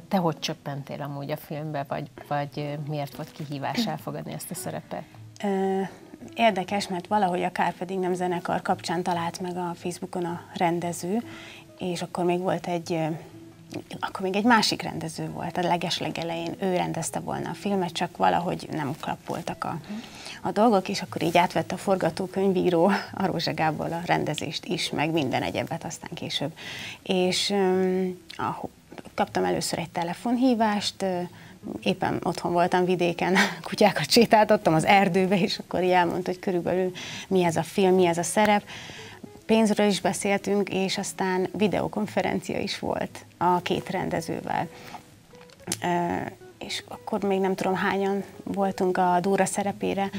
Te hogy csöppentél amúgy a filmbe, vagy, vagy miért volt kihívás elfogadni ezt a szerepet? Érdekes, mert valahogy a Kárpedig nem zenekar kapcsán talált meg a Facebookon a rendező, és akkor még volt egy akkor még egy másik rendező volt, a leges-legelején ő rendezte volna a filmet, csak valahogy nem klappoltak a, a dolgok, és akkor így átvett a forgatókönyvíró, a Rózsa Gábor a rendezést is, meg minden egyebet aztán később. És um, ah, kaptam először egy telefonhívást, éppen otthon voltam vidéken, kutyákat sétáltattam az erdőbe, és akkor így elmondta, hogy körülbelül mi ez a film, mi ez a szerep. Pénzről is beszéltünk, és aztán videokonferencia is volt a két rendezővel. És akkor még nem tudom hányan voltunk a Dóra szerepére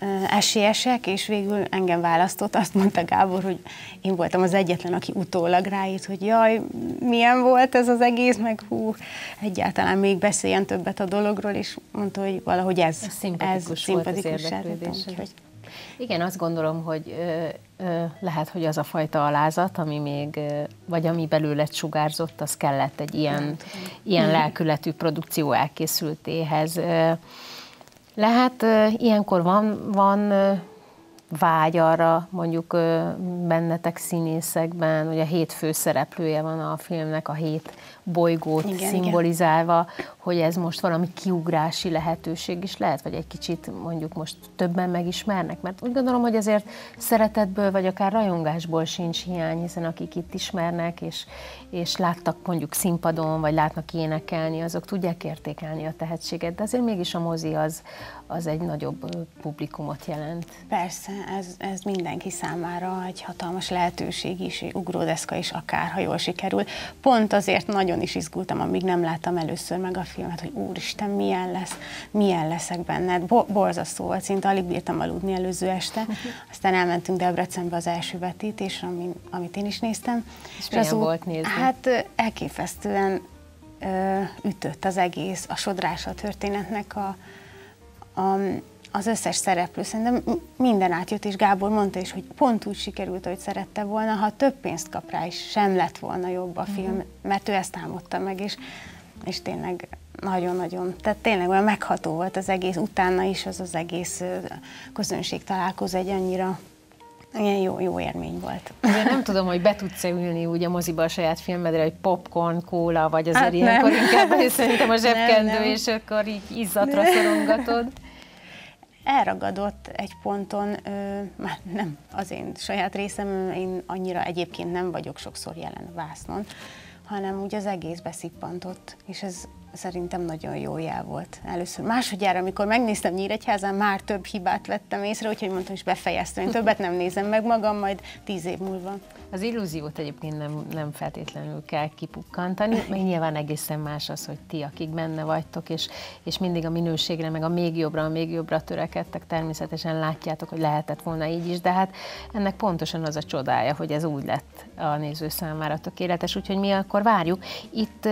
uh-huh. esélyesek, és végül engem választott, azt mondta Gábor, hogy én voltam az egyetlen, aki utólag ráírt, hogy jaj, milyen volt ez az egész, meg hú, egyáltalán még beszéljen többet a dologról, és mondta, hogy valahogy ez, ez szimpatikus, ez szimpatikus volt az úgyhogy igen, azt gondolom, hogy ö, ö, lehet, hogy az a fajta alázat, ami még, ö, vagy ami belőle sugárzott, az kellett egy ilyen, ilyen lelkületű produkció elkészültéhez. Lehet, ilyenkor van, van vágy arra, mondjuk bennetek színészekben, hogy a hét főszereplője van a filmnek, a hét bolygót igen, szimbolizálva, igen. hogy ez most valami kiugrási lehetőség is lehet, vagy egy kicsit mondjuk most többen megismernek, mert úgy gondolom, hogy azért szeretetből, vagy akár rajongásból sincs hiány, hiszen akik itt ismernek, és, és láttak mondjuk színpadon, vagy látnak énekelni, azok tudják értékelni a tehetséget, de azért mégis a mozi az, az egy nagyobb publikumot jelent. Persze, ez, ez mindenki számára egy hatalmas lehetőség is, ugródeszka is akár, ha jól sikerül. Pont azért nagyon is izgultam, amíg nem láttam először meg a filmet, hogy úristen, milyen lesz, milyen leszek benned. Bo- borzasztó volt, szinte alig bírtam aludni előző este. Aztán elmentünk Debrecenbe az első vetítésre, amit, én is néztem. És, és az volt nézni? Hát elképesztően ö, ütött az egész, a sodrása a történetnek a, a, az összes szereplő, szerintem minden átjött, és Gábor mondta is, hogy pont úgy sikerült, hogy szerette volna, ha több pénzt kap rá is, sem lett volna jobb a film, uh-huh. mert ő ezt álmodta meg, és és tényleg nagyon-nagyon, tehát tényleg olyan megható volt az egész, utána is az az egész közönség találkozó egy annyira ilyen jó, jó élmény volt. Ugye nem tudom, hogy be tudsz-e ülni úgy a moziba a saját filmedre, hogy popcorn, kóla, vagy azért hát ilyenkor nem. inkább szerintem a zsebkendő, nem, nem. és akkor így izzatra nem. szorongatod. Elragadott egy ponton, ö, már nem az én saját részem, én annyira egyébként nem vagyok sokszor jelen vásznon, hanem úgy az egész beszippantott, és ez szerintem nagyon jó jel volt először. Másodjára, amikor megnéztem Nyíregyházán, már több hibát vettem észre, úgyhogy mondtam, hogy befejeztem. Én többet nem nézem meg magam, majd tíz év múlva. Az illúziót egyébként nem, nem feltétlenül kell kipukkantani, mert nyilván egészen más az, hogy ti, akik benne vagytok, és, és mindig a minőségre, meg a még jobbra, a még jobbra törekedtek, természetesen látjátok, hogy lehetett volna így is, de hát ennek pontosan az a csodája, hogy ez úgy lett a néző számára tökéletes, úgyhogy mi akkor várjuk. Itt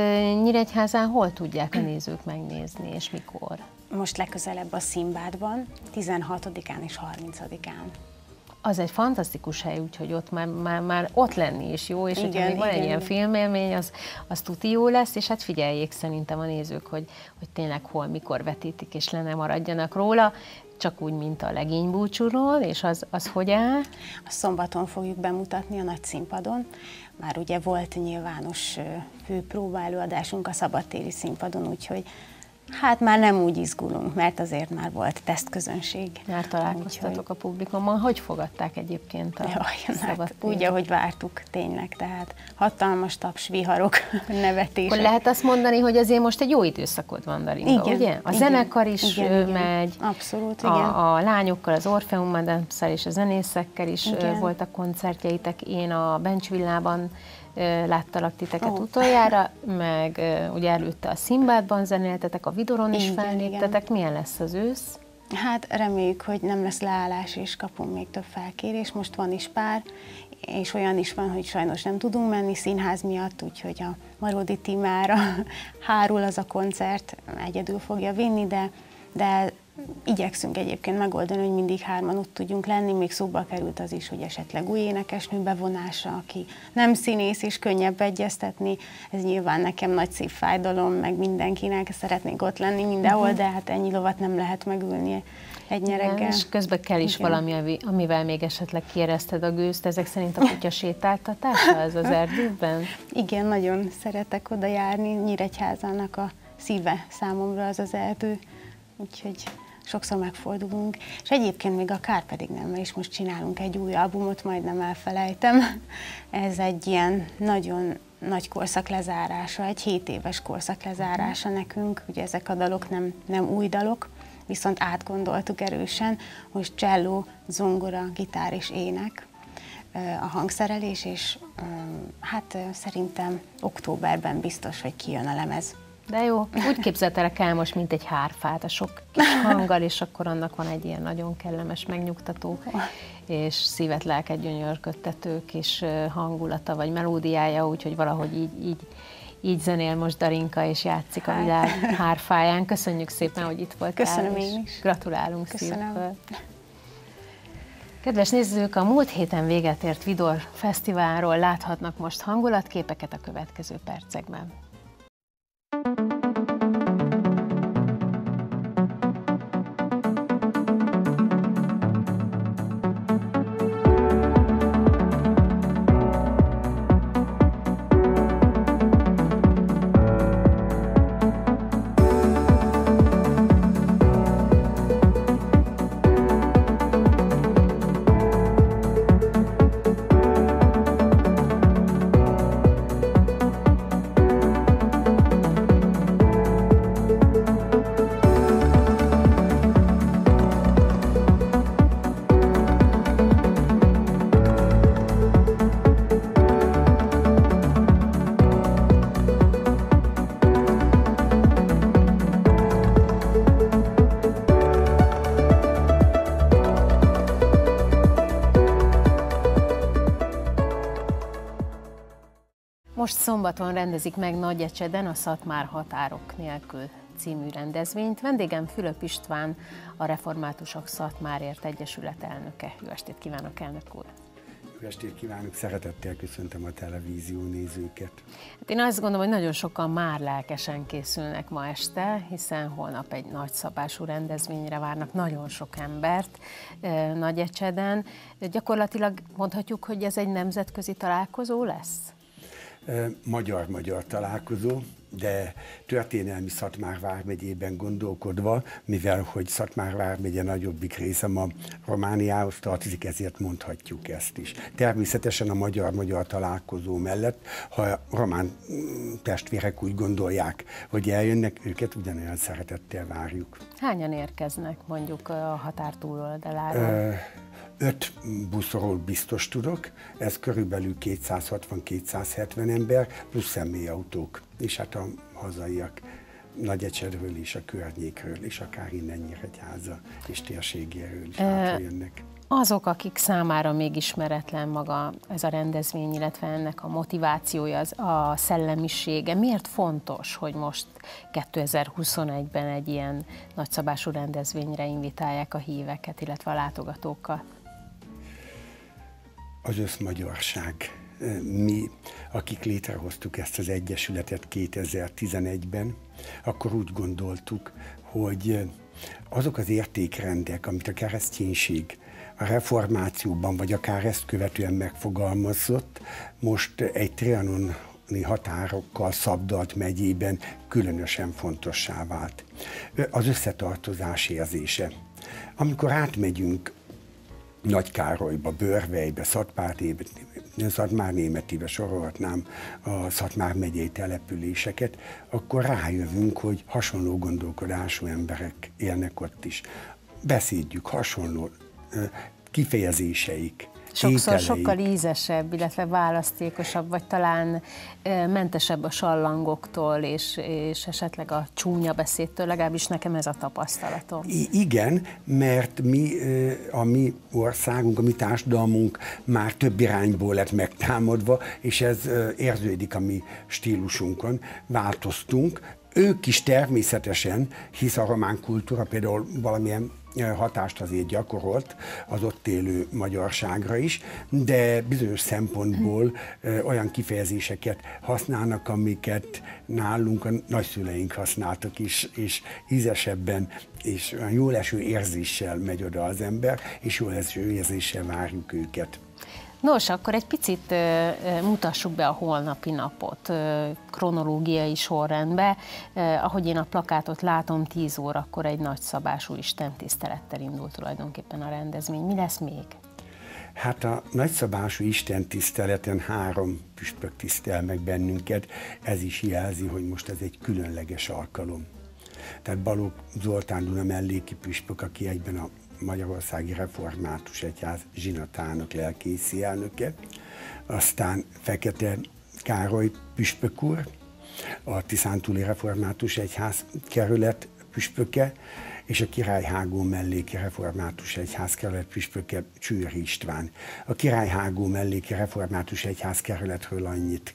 Nyíregyházán hol tudják a nézők megnézni, és mikor? Most legközelebb a Szimbádban, 16-án és 30-án az egy fantasztikus hely, úgyhogy ott már, már, már ott lenni is jó, és igen, hogyha még van igen, egy ilyen filmélmény, az, az tuti jó lesz, és hát figyeljék szerintem a nézők, hogy, hogy tényleg hol, mikor vetítik, és le ne maradjanak róla, csak úgy, mint a legénybúcsúról, és az, az hogy áll? A szombaton fogjuk bemutatni a nagy színpadon. Már ugye volt nyilvános főpróba előadásunk a szabadtéri színpadon, úgyhogy Hát már nem úgy izgulunk, mert azért már volt tesztközönség. Már találkoztatok Úgyhogy... a publikummal. Hogy fogadták egyébként a Jaj, hát Úgy, ahogy vártuk, tényleg. Tehát hatalmas taps, viharok, nevetések. Akkor lehet azt mondani, hogy azért most egy jó időszakot van Darinka, igen, ugye? A igen, zenekar is igen, megy. Abszolút, igen. A, a lányokkal, az Orfeum madame és a zenészekkel is igen. voltak koncertjeitek. Én a Bencsvillában láttalak titeket oh. utoljára, meg ugye előtte a Szimbádban zenéltetek, a Vidoron is felléptetek. Milyen lesz az ősz? Hát reméljük, hogy nem lesz leállás, és kapunk még több felkérés. Most van is pár, és olyan is van, hogy sajnos nem tudunk menni színház miatt, úgyhogy a Marodi Timára hárul az a koncert, egyedül fogja vinni, de, de igyekszünk egyébként megoldani, hogy mindig hárman ott tudjunk lenni, még szóba került az is, hogy esetleg új énekesnő bevonása, aki nem színész és könnyebb egyeztetni. Ez nyilván nekem nagy szív fájdalom, meg mindenkinek szeretnék ott lenni mindenhol, uh-huh. de hát ennyi lovat nem lehet megülni egy nyereggel. És közben kell is Igen. valami, amivel még esetleg kiereszted a gőzt. Ezek szerint a kutya sétáltatása ez az erdőben? Igen, nagyon szeretek oda járni. Nyíregyházának a szíve számomra az az erdő. Úgyhogy sokszor megfordulunk, és egyébként még a Kár pedig nem, mert is most csinálunk egy új albumot, majdnem elfelejtem. Ez egy ilyen nagyon nagy korszak lezárása, egy 7 éves korszak lezárása nekünk, ugye ezek a dalok nem, nem új dalok, viszont átgondoltuk erősen, hogy cselló, zongora, gitár és ének a hangszerelés, és hát szerintem októberben biztos, hogy kijön a lemez. De jó, úgy képzeltelek el most, mint egy hárfát, a sok kis hanggal, és akkor annak van egy ilyen nagyon kellemes, megnyugtató, és szívet, lelket gyönyörködtető kis hangulata, vagy melódiája, úgyhogy valahogy így, így, így zenél most Darinka, és játszik a világ hárfáján. Köszönjük szépen, hogy itt voltál. Köszönöm én is. Gratulálunk Köszönöm. Kedves nézők, a múlt héten véget ért Vidor Fesztiválról láthatnak most hangulatképeket a következő percekben. Szombaton rendezik meg Nagyecseden a Szatmár határok nélkül című rendezvényt. Vendégem Fülöp István, a Reformátusok Szatmárért Egyesület elnöke. Jó estét kívánok, elnök úr! Jó estét kívánok, szeretettel köszöntöm a televízió nézőket. Hát én azt gondolom, hogy nagyon sokan már lelkesen készülnek ma este, hiszen holnap egy nagy szabású rendezvényre várnak nagyon sok embert Nagy Ecseden. Gyakorlatilag mondhatjuk, hogy ez egy nemzetközi találkozó lesz? Magyar-magyar találkozó, de történelmi Szatmár vármegyében gondolkodva, mivel hogy Szatmár vármegye nagyobbik része ma Romániához tartozik, ezért mondhatjuk ezt is. Természetesen a magyar-magyar találkozó mellett, ha a román mm, testvérek úgy gondolják, hogy eljönnek, őket ugyanolyan szeretettel várjuk. Hányan érkeznek mondjuk a határ túloldaláról? Öt buszról biztos tudok, ez körülbelül 260-270 ember, plusz személyautók, és hát a hazaiak Nagyecsedről és a környékről, és akár innen Nyíregyháza és térségéről is átjönnek. Azok, akik számára még ismeretlen maga ez a rendezvény, illetve ennek a motivációja, az, a szellemisége, miért fontos, hogy most 2021-ben egy ilyen nagyszabású rendezvényre invitálják a híveket, illetve a látogatókat? Az összmagyarság. Mi, akik létrehoztuk ezt az Egyesületet 2011-ben, akkor úgy gondoltuk, hogy azok az értékrendek, amit a kereszténység a reformációban, vagy akár ezt követően megfogalmazott, most egy trianoni határokkal szabdalt megyében különösen fontossá vált. Az összetartozás érzése. Amikor átmegyünk nagy Károlyba, Börvejbe, Szatmárnébe, Szatmárnémetibe sorolhatnám a Szatmár megyei településeket, akkor rájövünk, hogy hasonló gondolkodású emberek élnek ott is. Beszédjük, hasonló kifejezéseik, Sokszor ételeik. sokkal ízesebb, illetve választékosabb, vagy talán mentesebb a sallangoktól, és, és esetleg a csúnya beszédtől, legalábbis nekem ez a tapasztalatom. I- igen, mert mi, a mi országunk, a mi társadalmunk már több irányból lett megtámadva, és ez érződik a mi stílusunkon. Változtunk, ők is természetesen, hisz a román kultúra például valamilyen hatást azért gyakorolt az ott élő magyarságra is, de bizonyos szempontból olyan kifejezéseket használnak, amiket nálunk a nagyszüleink használtak is, és ízesebben és olyan jól eső érzéssel megy oda az ember, és jól eső érzéssel várjuk őket. Nos, akkor egy picit mutassuk be a holnapi napot kronológiai sorrendbe. Ahogy én a plakátot látom, 10 órakor egy nagyszabású istentisztelettel indul tulajdonképpen a rendezvény. Mi lesz még? Hát a nagyszabású Isten tiszteleten három püspök tisztel meg bennünket, ez is jelzi, hogy most ez egy különleges alkalom. Tehát Balogh Zoltán Duna melléki püspök, aki egyben a Magyarországi Református Egyház zsinatának lelkészi elnöke, aztán Fekete Károly püspök úr, a Tiszántúli Református Egyház kerület püspöke, és a Királyhágó melléki református egyház kerület püspöke Csőri István. A Királyhágó melléki református egyház kerületről annyit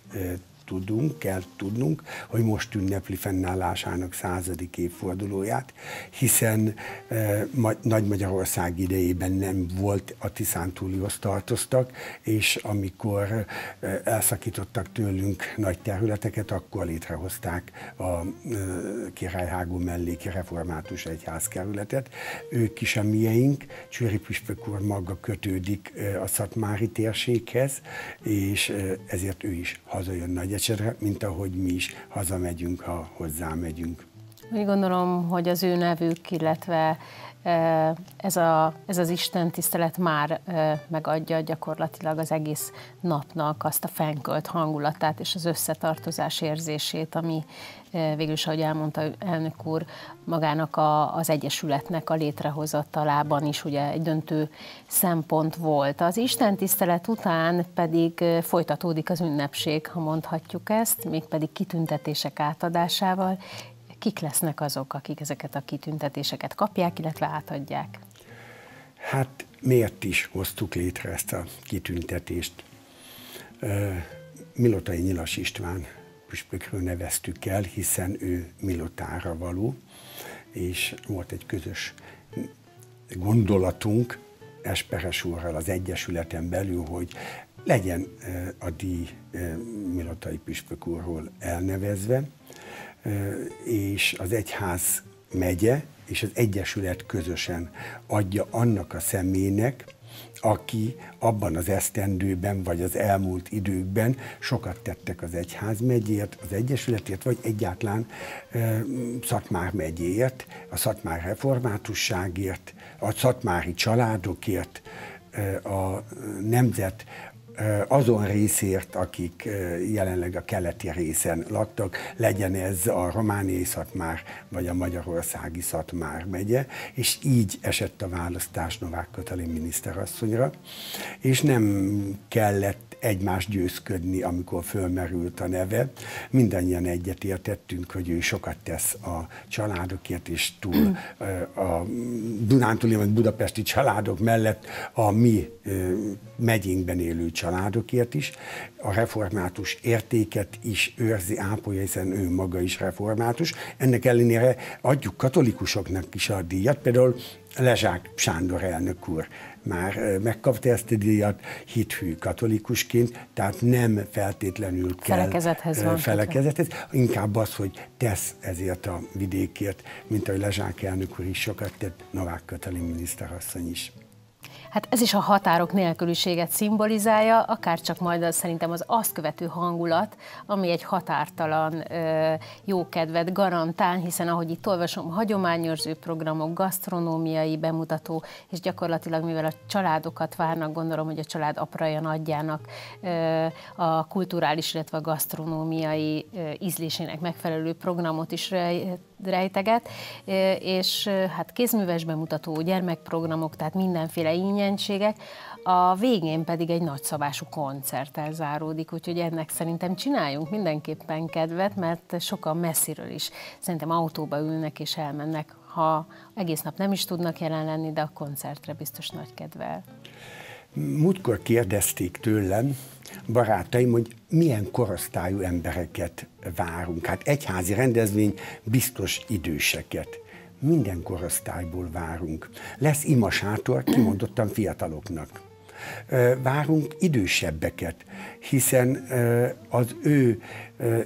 tudunk, kell tudnunk, hogy most ünnepli fennállásának századik évfordulóját, hiszen e, Nagy Magyarország idejében nem volt a Tiszántúlihoz tartoztak, és amikor e, elszakítottak tőlünk nagy területeket, akkor létrehozták a e, Királyhágó melléki református egyházkerületet. Ők is a mieink, Csőri Püspök úr maga kötődik e, a szatmári térséghez, és e, ezért ő is hazajön Nagy Szegecsedre, mint ahogy mi is hazamegyünk, ha hozzámegyünk. Úgy gondolom, hogy az ő nevük, illetve ez, a, ez az Isten tisztelet már megadja gyakorlatilag az egész napnak azt a fenkölt hangulatát és az összetartozás érzését, ami végül is, ahogy elmondta elnök úr, magának a, az Egyesületnek a létrehozatalában is ugye egy döntő szempont volt. Az Isten tisztelet után pedig folytatódik az ünnepség, ha mondhatjuk ezt, mégpedig kitüntetések átadásával. Kik lesznek azok, akik ezeket a kitüntetéseket kapják, illetve átadják? Hát miért is hoztuk létre ezt a kitüntetést? Milotai Nyilas István püspökről neveztük el, hiszen ő Milotára való, és volt egy közös gondolatunk Esperes úrral az Egyesületen belül, hogy legyen a díj Milotai Püspök úrról elnevezve, és az egyház megye és az Egyesület közösen adja annak a személynek, aki abban az esztendőben, vagy az elmúlt időkben sokat tettek az egyház megyért, az Egyesületért, vagy egyáltalán e, Szatmár megyért, a Szatmár reformátusságért, a szatmári családokért, e, a nemzet azon részért, akik jelenleg a keleti részen laktak, legyen ez a romániai Szatmár vagy a magyarországi Szatmár megye, és így esett a választás Novák Katalin miniszterasszonyra, és nem kellett egymást győzködni, amikor fölmerült a neve. Mindannyian egyetértettünk, hogy ő sokat tesz a családokért, és túl a Dunántúli vagy budapesti családok mellett a mi megyénkben élő családokért is. A református értéket is őrzi, ápolja, hiszen ő maga is református. Ennek ellenére adjuk katolikusoknak is a díjat, például Lezsák Sándor elnök úr már megkapta ezt a díjat hithű katolikusként, tehát nem feltétlenül kell felekezethez van. Felekezethez, inkább az, hogy tesz ezért a vidékért, mint ahogy Lezsák elnök úr is sokat tett, Novák Katalin miniszterasszony is. Hát ez is a határok nélküliséget szimbolizálja, akár csak majd az, szerintem az azt követő hangulat, ami egy határtalan jókedvet garantál, hiszen ahogy itt olvasom, hagyományőrző programok, gasztronómiai bemutató, és gyakorlatilag mivel a családokat várnak, gondolom, hogy a család apraja nagyjának a kulturális, illetve a gasztronómiai ízlésének megfelelő programot is rejteget, és hát kézműves bemutató, gyermekprogramok, tehát mindenféle ingyenségek, a végén pedig egy nagyszabású koncerttel záródik, úgyhogy ennek szerintem csináljunk mindenképpen kedvet, mert sokan messziről is szerintem autóba ülnek és elmennek, ha egész nap nem is tudnak jelen lenni, de a koncertre biztos nagy kedvel. Múltkor kérdezték tőlem, barátaim, hogy milyen korosztályú embereket várunk. Hát egyházi rendezvény biztos időseket. Minden korosztályból várunk. Lesz imasátor kimondottan fiataloknak. Várunk idősebbeket, hiszen az ő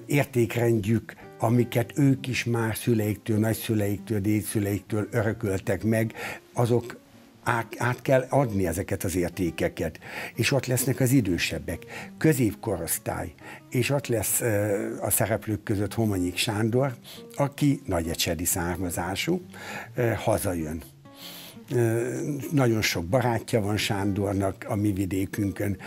értékrendjük, amiket ők is már szüleiktől, nagyszüleiktől, dédszüleiktől örököltek meg, azok át, kell adni ezeket az értékeket, és ott lesznek az idősebbek, középkorosztály, és ott lesz a szereplők között Homonyik Sándor, aki nagyecsedi származású, hazajön nagyon sok barátja van Sándornak a mi vidékünkön,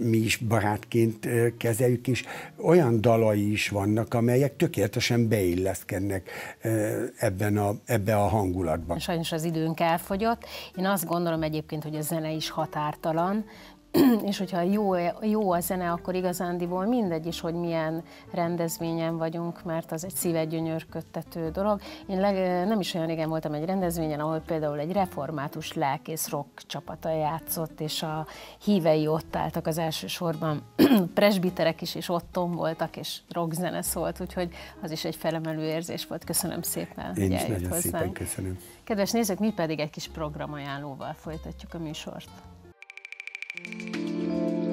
mi is barátként kezeljük, és olyan dalai is vannak, amelyek tökéletesen beilleszkednek ebben a, ebbe a hangulatba. Sajnos az időnk elfogyott. Én azt gondolom egyébként, hogy a zene is határtalan, és hogyha jó, jó a zene, akkor igazándiból mindegy is, hogy milyen rendezvényen vagyunk, mert az egy szívet gyönyörködtető dolog. Én leg, nem is olyan régen voltam egy rendezvényen, ahol például egy református lelkész rock csapata játszott, és a hívei ott álltak az első sorban, presbiterek is, és ott voltak, és rockzene szólt, úgyhogy az is egy felemelő érzés volt. Köszönöm szépen, Én is nagyon hozzánk. szépen köszönöm. Kedves nézők, mi pedig egy kis programajánlóval folytatjuk a műsort. Música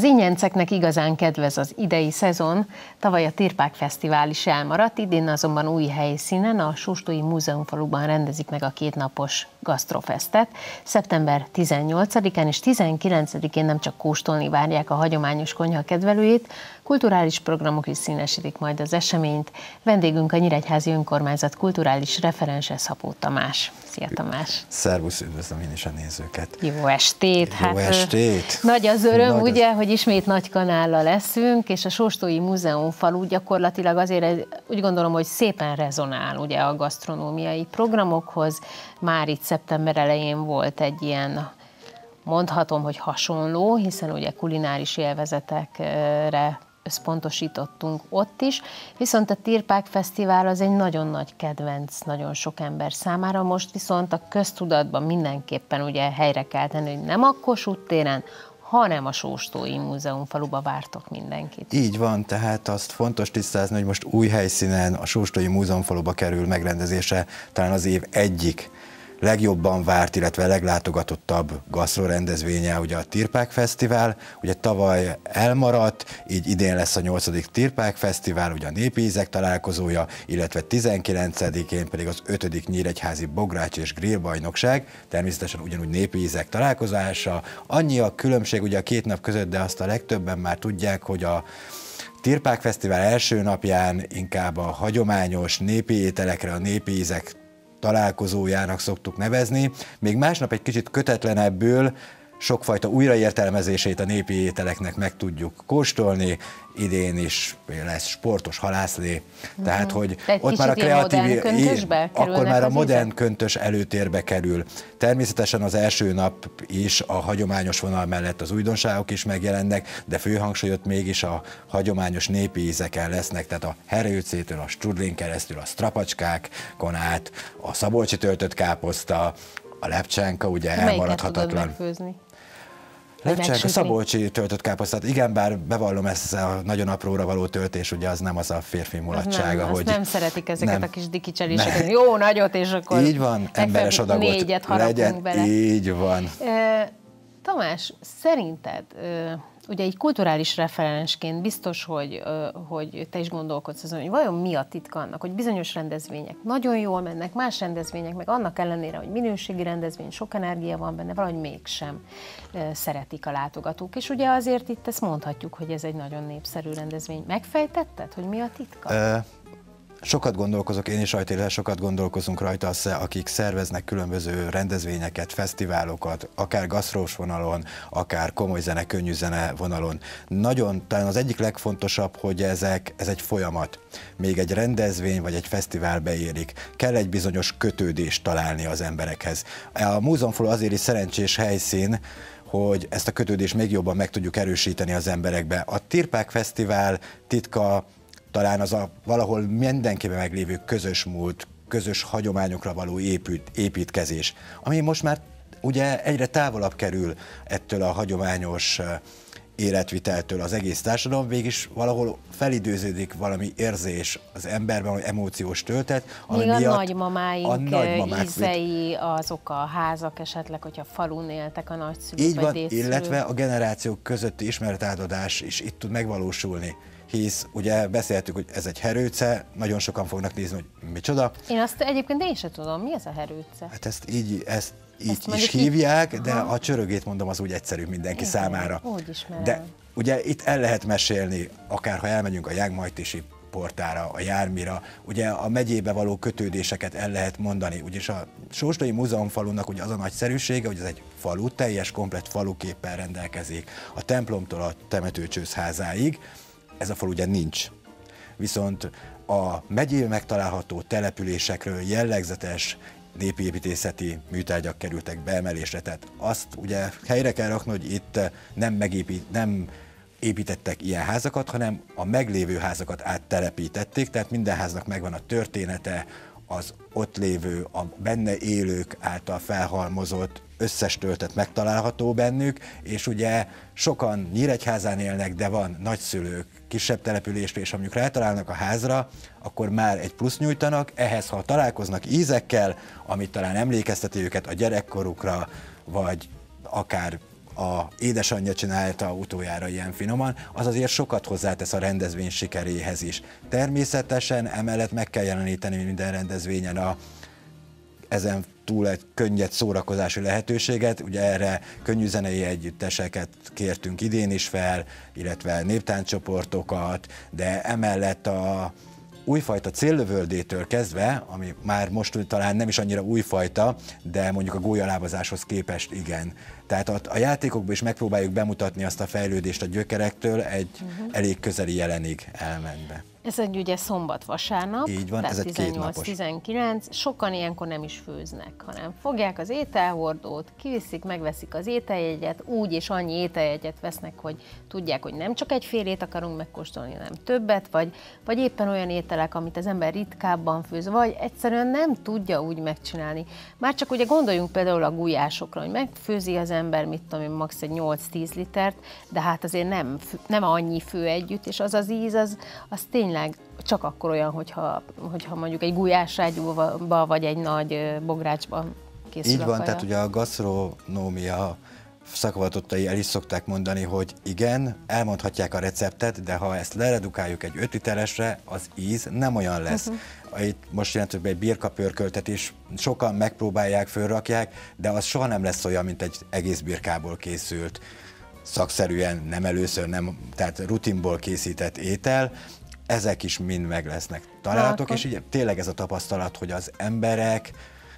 Az ingyenceknek igazán kedvez az idei szezon, tavaly a Tirpák Fesztivál is elmaradt, idén azonban új helyszínen, a Sustói Múzeumfaluban rendezik meg a kétnapos Gastrofestet. Szeptember 18-án és 19-én nem csak kóstolni várják a hagyományos konyha kedvelőjét, kulturális programok is színesítik majd az eseményt. Vendégünk a Nyíregyházi Önkormányzat kulturális referense Szapó Tamás. Szia Tamás! Szervusz, üdvözlöm én is a nézőket! Jó estét! Jó hát, estét! Nagy az öröm, nagy ugye, az... hogy ismét nagy kanállal leszünk, és a Sóstói Múzeum falu gyakorlatilag azért úgy gondolom, hogy szépen rezonál ugye a gasztronómiai programokhoz. Már itt szeptember elején volt egy ilyen, mondhatom, hogy hasonló, hiszen ugye kulináris élvezetekre összpontosítottunk ott is, viszont a Tirpák Fesztivál az egy nagyon nagy kedvenc nagyon sok ember számára, most viszont a köztudatban mindenképpen ugye helyre kell tenni, hogy nem a Kossuth téren, hanem a Sóstói Múzeum faluba vártok mindenkit. Így van, tehát azt fontos tisztázni, hogy most új helyszínen a Sóstói Múzeum faluba kerül megrendezése talán az év egyik legjobban várt, illetve leglátogatottabb gasztrorendezvénye ugye a Tirpák Fesztivál. Ugye tavaly elmaradt, így idén lesz a 8. Tirpák Fesztivál, ugye a népi ízek találkozója, illetve 19-én pedig az 5. Nyíregyházi Bogrács és Grillbajnokság, természetesen ugyanúgy népi ízek találkozása. Annyi a különbség ugye a két nap között, de azt a legtöbben már tudják, hogy a Tirpák Fesztivál első napján inkább a hagyományos népi ételekre, a népi ízek találkozójának szoktuk nevezni. Még másnap egy kicsit kötetlenebből sokfajta újraértelmezését a népi ételeknek meg tudjuk kóstolni. Idén is lesz sportos halászlé, uh-huh. tehát hogy De ott már a kreatív, akkor már a modern ízek? köntös előtérbe kerül. Természetesen az első nap is a hagyományos vonal mellett az újdonságok is megjelennek, de főhangsúlyot mégis a hagyományos népi ízeken lesznek, tehát a herőcétől, a strudlin keresztül, a strapacskákon át, a szabolcsi töltött káposzta, a lepcsánka, ugye Melyiket tudod elmaradhatatlan. megfőzni? Lepcsánka, megsütni? szabolcsi töltött káposztát. Igen, bár bevallom ezt a nagyon apróra való töltés, ugye az nem az a férfi Az mulatsága, nem, hogy... nem szeretik ezeket nem. a kis dikicseléseket. Jó nagyot, és akkor Így van, emberes adagot négyet legyen. bele. Így van. Tamás, szerinted ugye egy kulturális referensként biztos, hogy, hogy te is gondolkodsz azon, hogy vajon mi a titka annak, hogy bizonyos rendezvények nagyon jól mennek, más rendezvények meg annak ellenére, hogy minőségi rendezvény, sok energia van benne, valahogy mégsem szeretik a látogatók. És ugye azért itt ezt mondhatjuk, hogy ez egy nagyon népszerű rendezvény. Megfejtetted, hogy mi a titka? Sokat gondolkozok, én is rajta, sokat gondolkozunk rajta, az, akik szerveznek különböző rendezvényeket, fesztiválokat, akár gasztrós vonalon, akár komoly zene, könnyű zene vonalon. Nagyon, talán az egyik legfontosabb, hogy ezek, ez egy folyamat. Még egy rendezvény vagy egy fesztivál beérik. Kell egy bizonyos kötődést találni az emberekhez. A múzeumfalu azért is szerencsés helyszín, hogy ezt a kötődést még jobban meg tudjuk erősíteni az emberekbe. A Tirpák Fesztivál titka talán az a valahol mindenkiben meglévő közös múlt, közös hagyományokra való épült, építkezés, ami most már ugye egyre távolabb kerül ettől a hagyományos életviteltől az egész társadalom, végig valahol felidőződik valami érzés az emberben, vagy emóciós töltet, ami Még a miatt nagymamáink a nagymamák ízei, azok a házak esetleg, hogyha falun éltek a nagyszülők Így van, dédszülők. illetve a generációk közötti ismeretátadás is itt tud megvalósulni. Hisz ugye beszéltük, hogy ez egy herőce, nagyon sokan fognak nézni, hogy micsoda. Én azt egyébként én sem tudom, mi ez a herőce? Hát ezt így, ezt így is mondjuk így- hívják, de a csörögét mondom, az úgy egyszerű mindenki Igen, számára. úgy ismerem. De ugye itt el lehet mesélni, akár ha elmegyünk a Jágmajtisi portára, a jármira, ugye a megyébe való kötődéseket el lehet mondani. Ugyis a Sóstai Múzeumfalunak ugye az a nagyszerűsége, hogy ez egy falu, teljes, komplett faluképpen rendelkezik. A templomtól a temetőcsőzházáig, ez a falu ugye nincs. Viszont a megyében megtalálható településekről jellegzetes népépítészeti műtárgyak kerültek beemelésre, tehát azt ugye helyre kell rakni, hogy itt nem, megépít, nem építettek ilyen házakat, hanem a meglévő házakat áttelepítették, tehát minden háznak megvan a története, az ott lévő, a benne élők által felhalmozott összes töltet megtalálható bennük, és ugye sokan Nyíregyházán élnek, de van nagyszülők, kisebb településre, és amik rátalálnak a házra, akkor már egy plusz nyújtanak, ehhez ha találkoznak ízekkel, amit talán emlékezteti őket a gyerekkorukra, vagy akár a édesanyja csinálta utoljára ilyen finoman, az azért sokat hozzátesz a rendezvény sikeréhez is. Természetesen emellett meg kell jeleníteni minden rendezvényen a ezen túl egy könnyed szórakozási lehetőséget. Ugye erre könnyű zenei együtteseket kértünk idén is fel, illetve néptánccsoportokat, de emellett a újfajta céllövöldétől kezdve, ami már most talán nem is annyira újfajta, de mondjuk a gólyalábazáshoz képest igen. Tehát a, a játékokban is megpróbáljuk bemutatni azt a fejlődést a gyökerektől egy uh-huh. elég közeli jelenig elmenve. Ez egy ugye szombat-vasárnap, Így van, tehát ez egy kétnapos. 18-19. Sokan ilyenkor nem is főznek, hanem fogják az ételhordót, kiviszik, megveszik az ételjegyet, úgy és annyi ételjegyet vesznek, hogy tudják, hogy nem csak egy félét akarunk megkóstolni, hanem többet, vagy, vagy éppen olyan ételek, amit az ember ritkábban főz, vagy egyszerűen nem tudja úgy megcsinálni. Már csak ugye gondoljunk például a gulyásokra, hogy megfőzi az ember, mit tudom én, max. egy 8-10 litert, de hát azért nem, nem annyi fő együtt, és az az íz, az, az tényleg csak akkor olyan, hogyha, hogyha mondjuk egy gulyásrágyúba vagy egy nagy ö, bográcsban készül Így a van, kaja. tehát ugye a gasztronómia szakavatattai el is szokták mondani, hogy igen, elmondhatják a receptet, de ha ezt leredukáljuk egy 5 literesre, az íz nem olyan lesz. Uh-huh. Itt most jelentőbb egy birkapörköltet is sokan megpróbálják, fölrakják, de az soha nem lesz olyan, mint egy egész birkából készült szakszerűen, nem először, nem, tehát rutinból készített étel, ezek is mind meg lesznek találhatók, akkor- és így tényleg ez a tapasztalat, hogy az emberek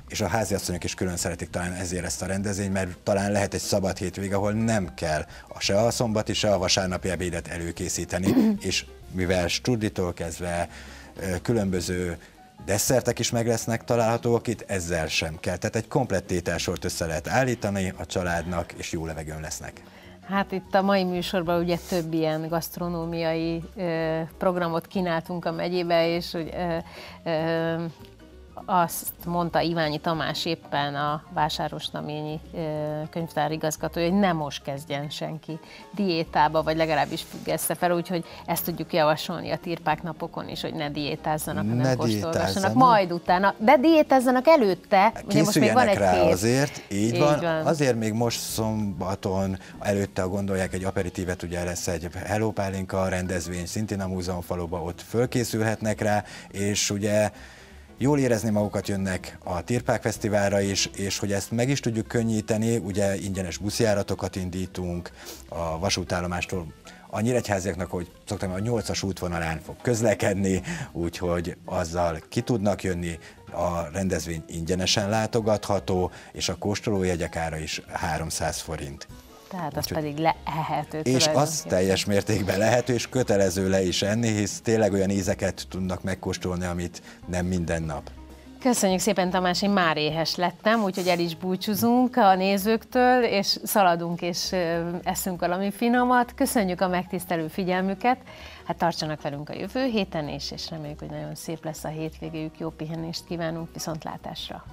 és a háziasszonyok is külön szeretik talán ezért ezt a rendezvényt, mert talán lehet egy szabad hétvége, ahol nem kell a se a szombati, se a vasárnapi ebédet előkészíteni, és mivel struditól kezdve különböző desszertek is meg lesznek találhatóak itt, ezzel sem kell. Tehát egy komplett tételsort össze lehet állítani a családnak, és jó levegőn lesznek. Hát itt a mai műsorban ugye több ilyen gasztronómiai ö, programot kínáltunk a megyébe, és ugye, ö, ö, azt mondta Iványi Tamás éppen a Vásárosnaményi könyvtár igazgatója, hogy nem most kezdjen senki diétába, vagy legalábbis függesse fel, úgyhogy ezt tudjuk javasolni a tirpák napokon is, hogy ne diétázzanak, hanem Ne kóstolgassanak. diétázzanak. Majd utána, de diétázzanak előtte, ugye most még van egy rá hét. azért, így, Így van. van. Azért még most szombaton előtte, gondolják, egy aperitívet, ugye lesz egy Hello Pálinka rendezvény, szintén a múzeumfaluba, ott fölkészülhetnek rá, és ugye jól érezni magukat jönnek a Tirpák Fesztiválra is, és hogy ezt meg is tudjuk könnyíteni, ugye ingyenes buszjáratokat indítunk a vasútállomástól a nyíregyháziaknak, hogy szoktam, a 8-as útvonalán fog közlekedni, úgyhogy azzal ki tudnak jönni, a rendezvény ingyenesen látogatható, és a kóstolójegyek ára is 300 forint. Tehát az Úgyhogy- pedig leehető. És az teljes mértékben lehető, és kötelező le is enni, hisz tényleg olyan ízeket tudnak megkóstolni, amit nem minden nap. Köszönjük szépen, Tamás, én már éhes lettem, úgyhogy el is búcsúzunk a nézőktől, és szaladunk és eszünk valami finomat. Köszönjük a megtisztelő figyelmüket. Hát tartsanak velünk a jövő héten is, és reméljük, hogy nagyon szép lesz a hétvégéjük. Jó pihenést kívánunk, viszontlátásra!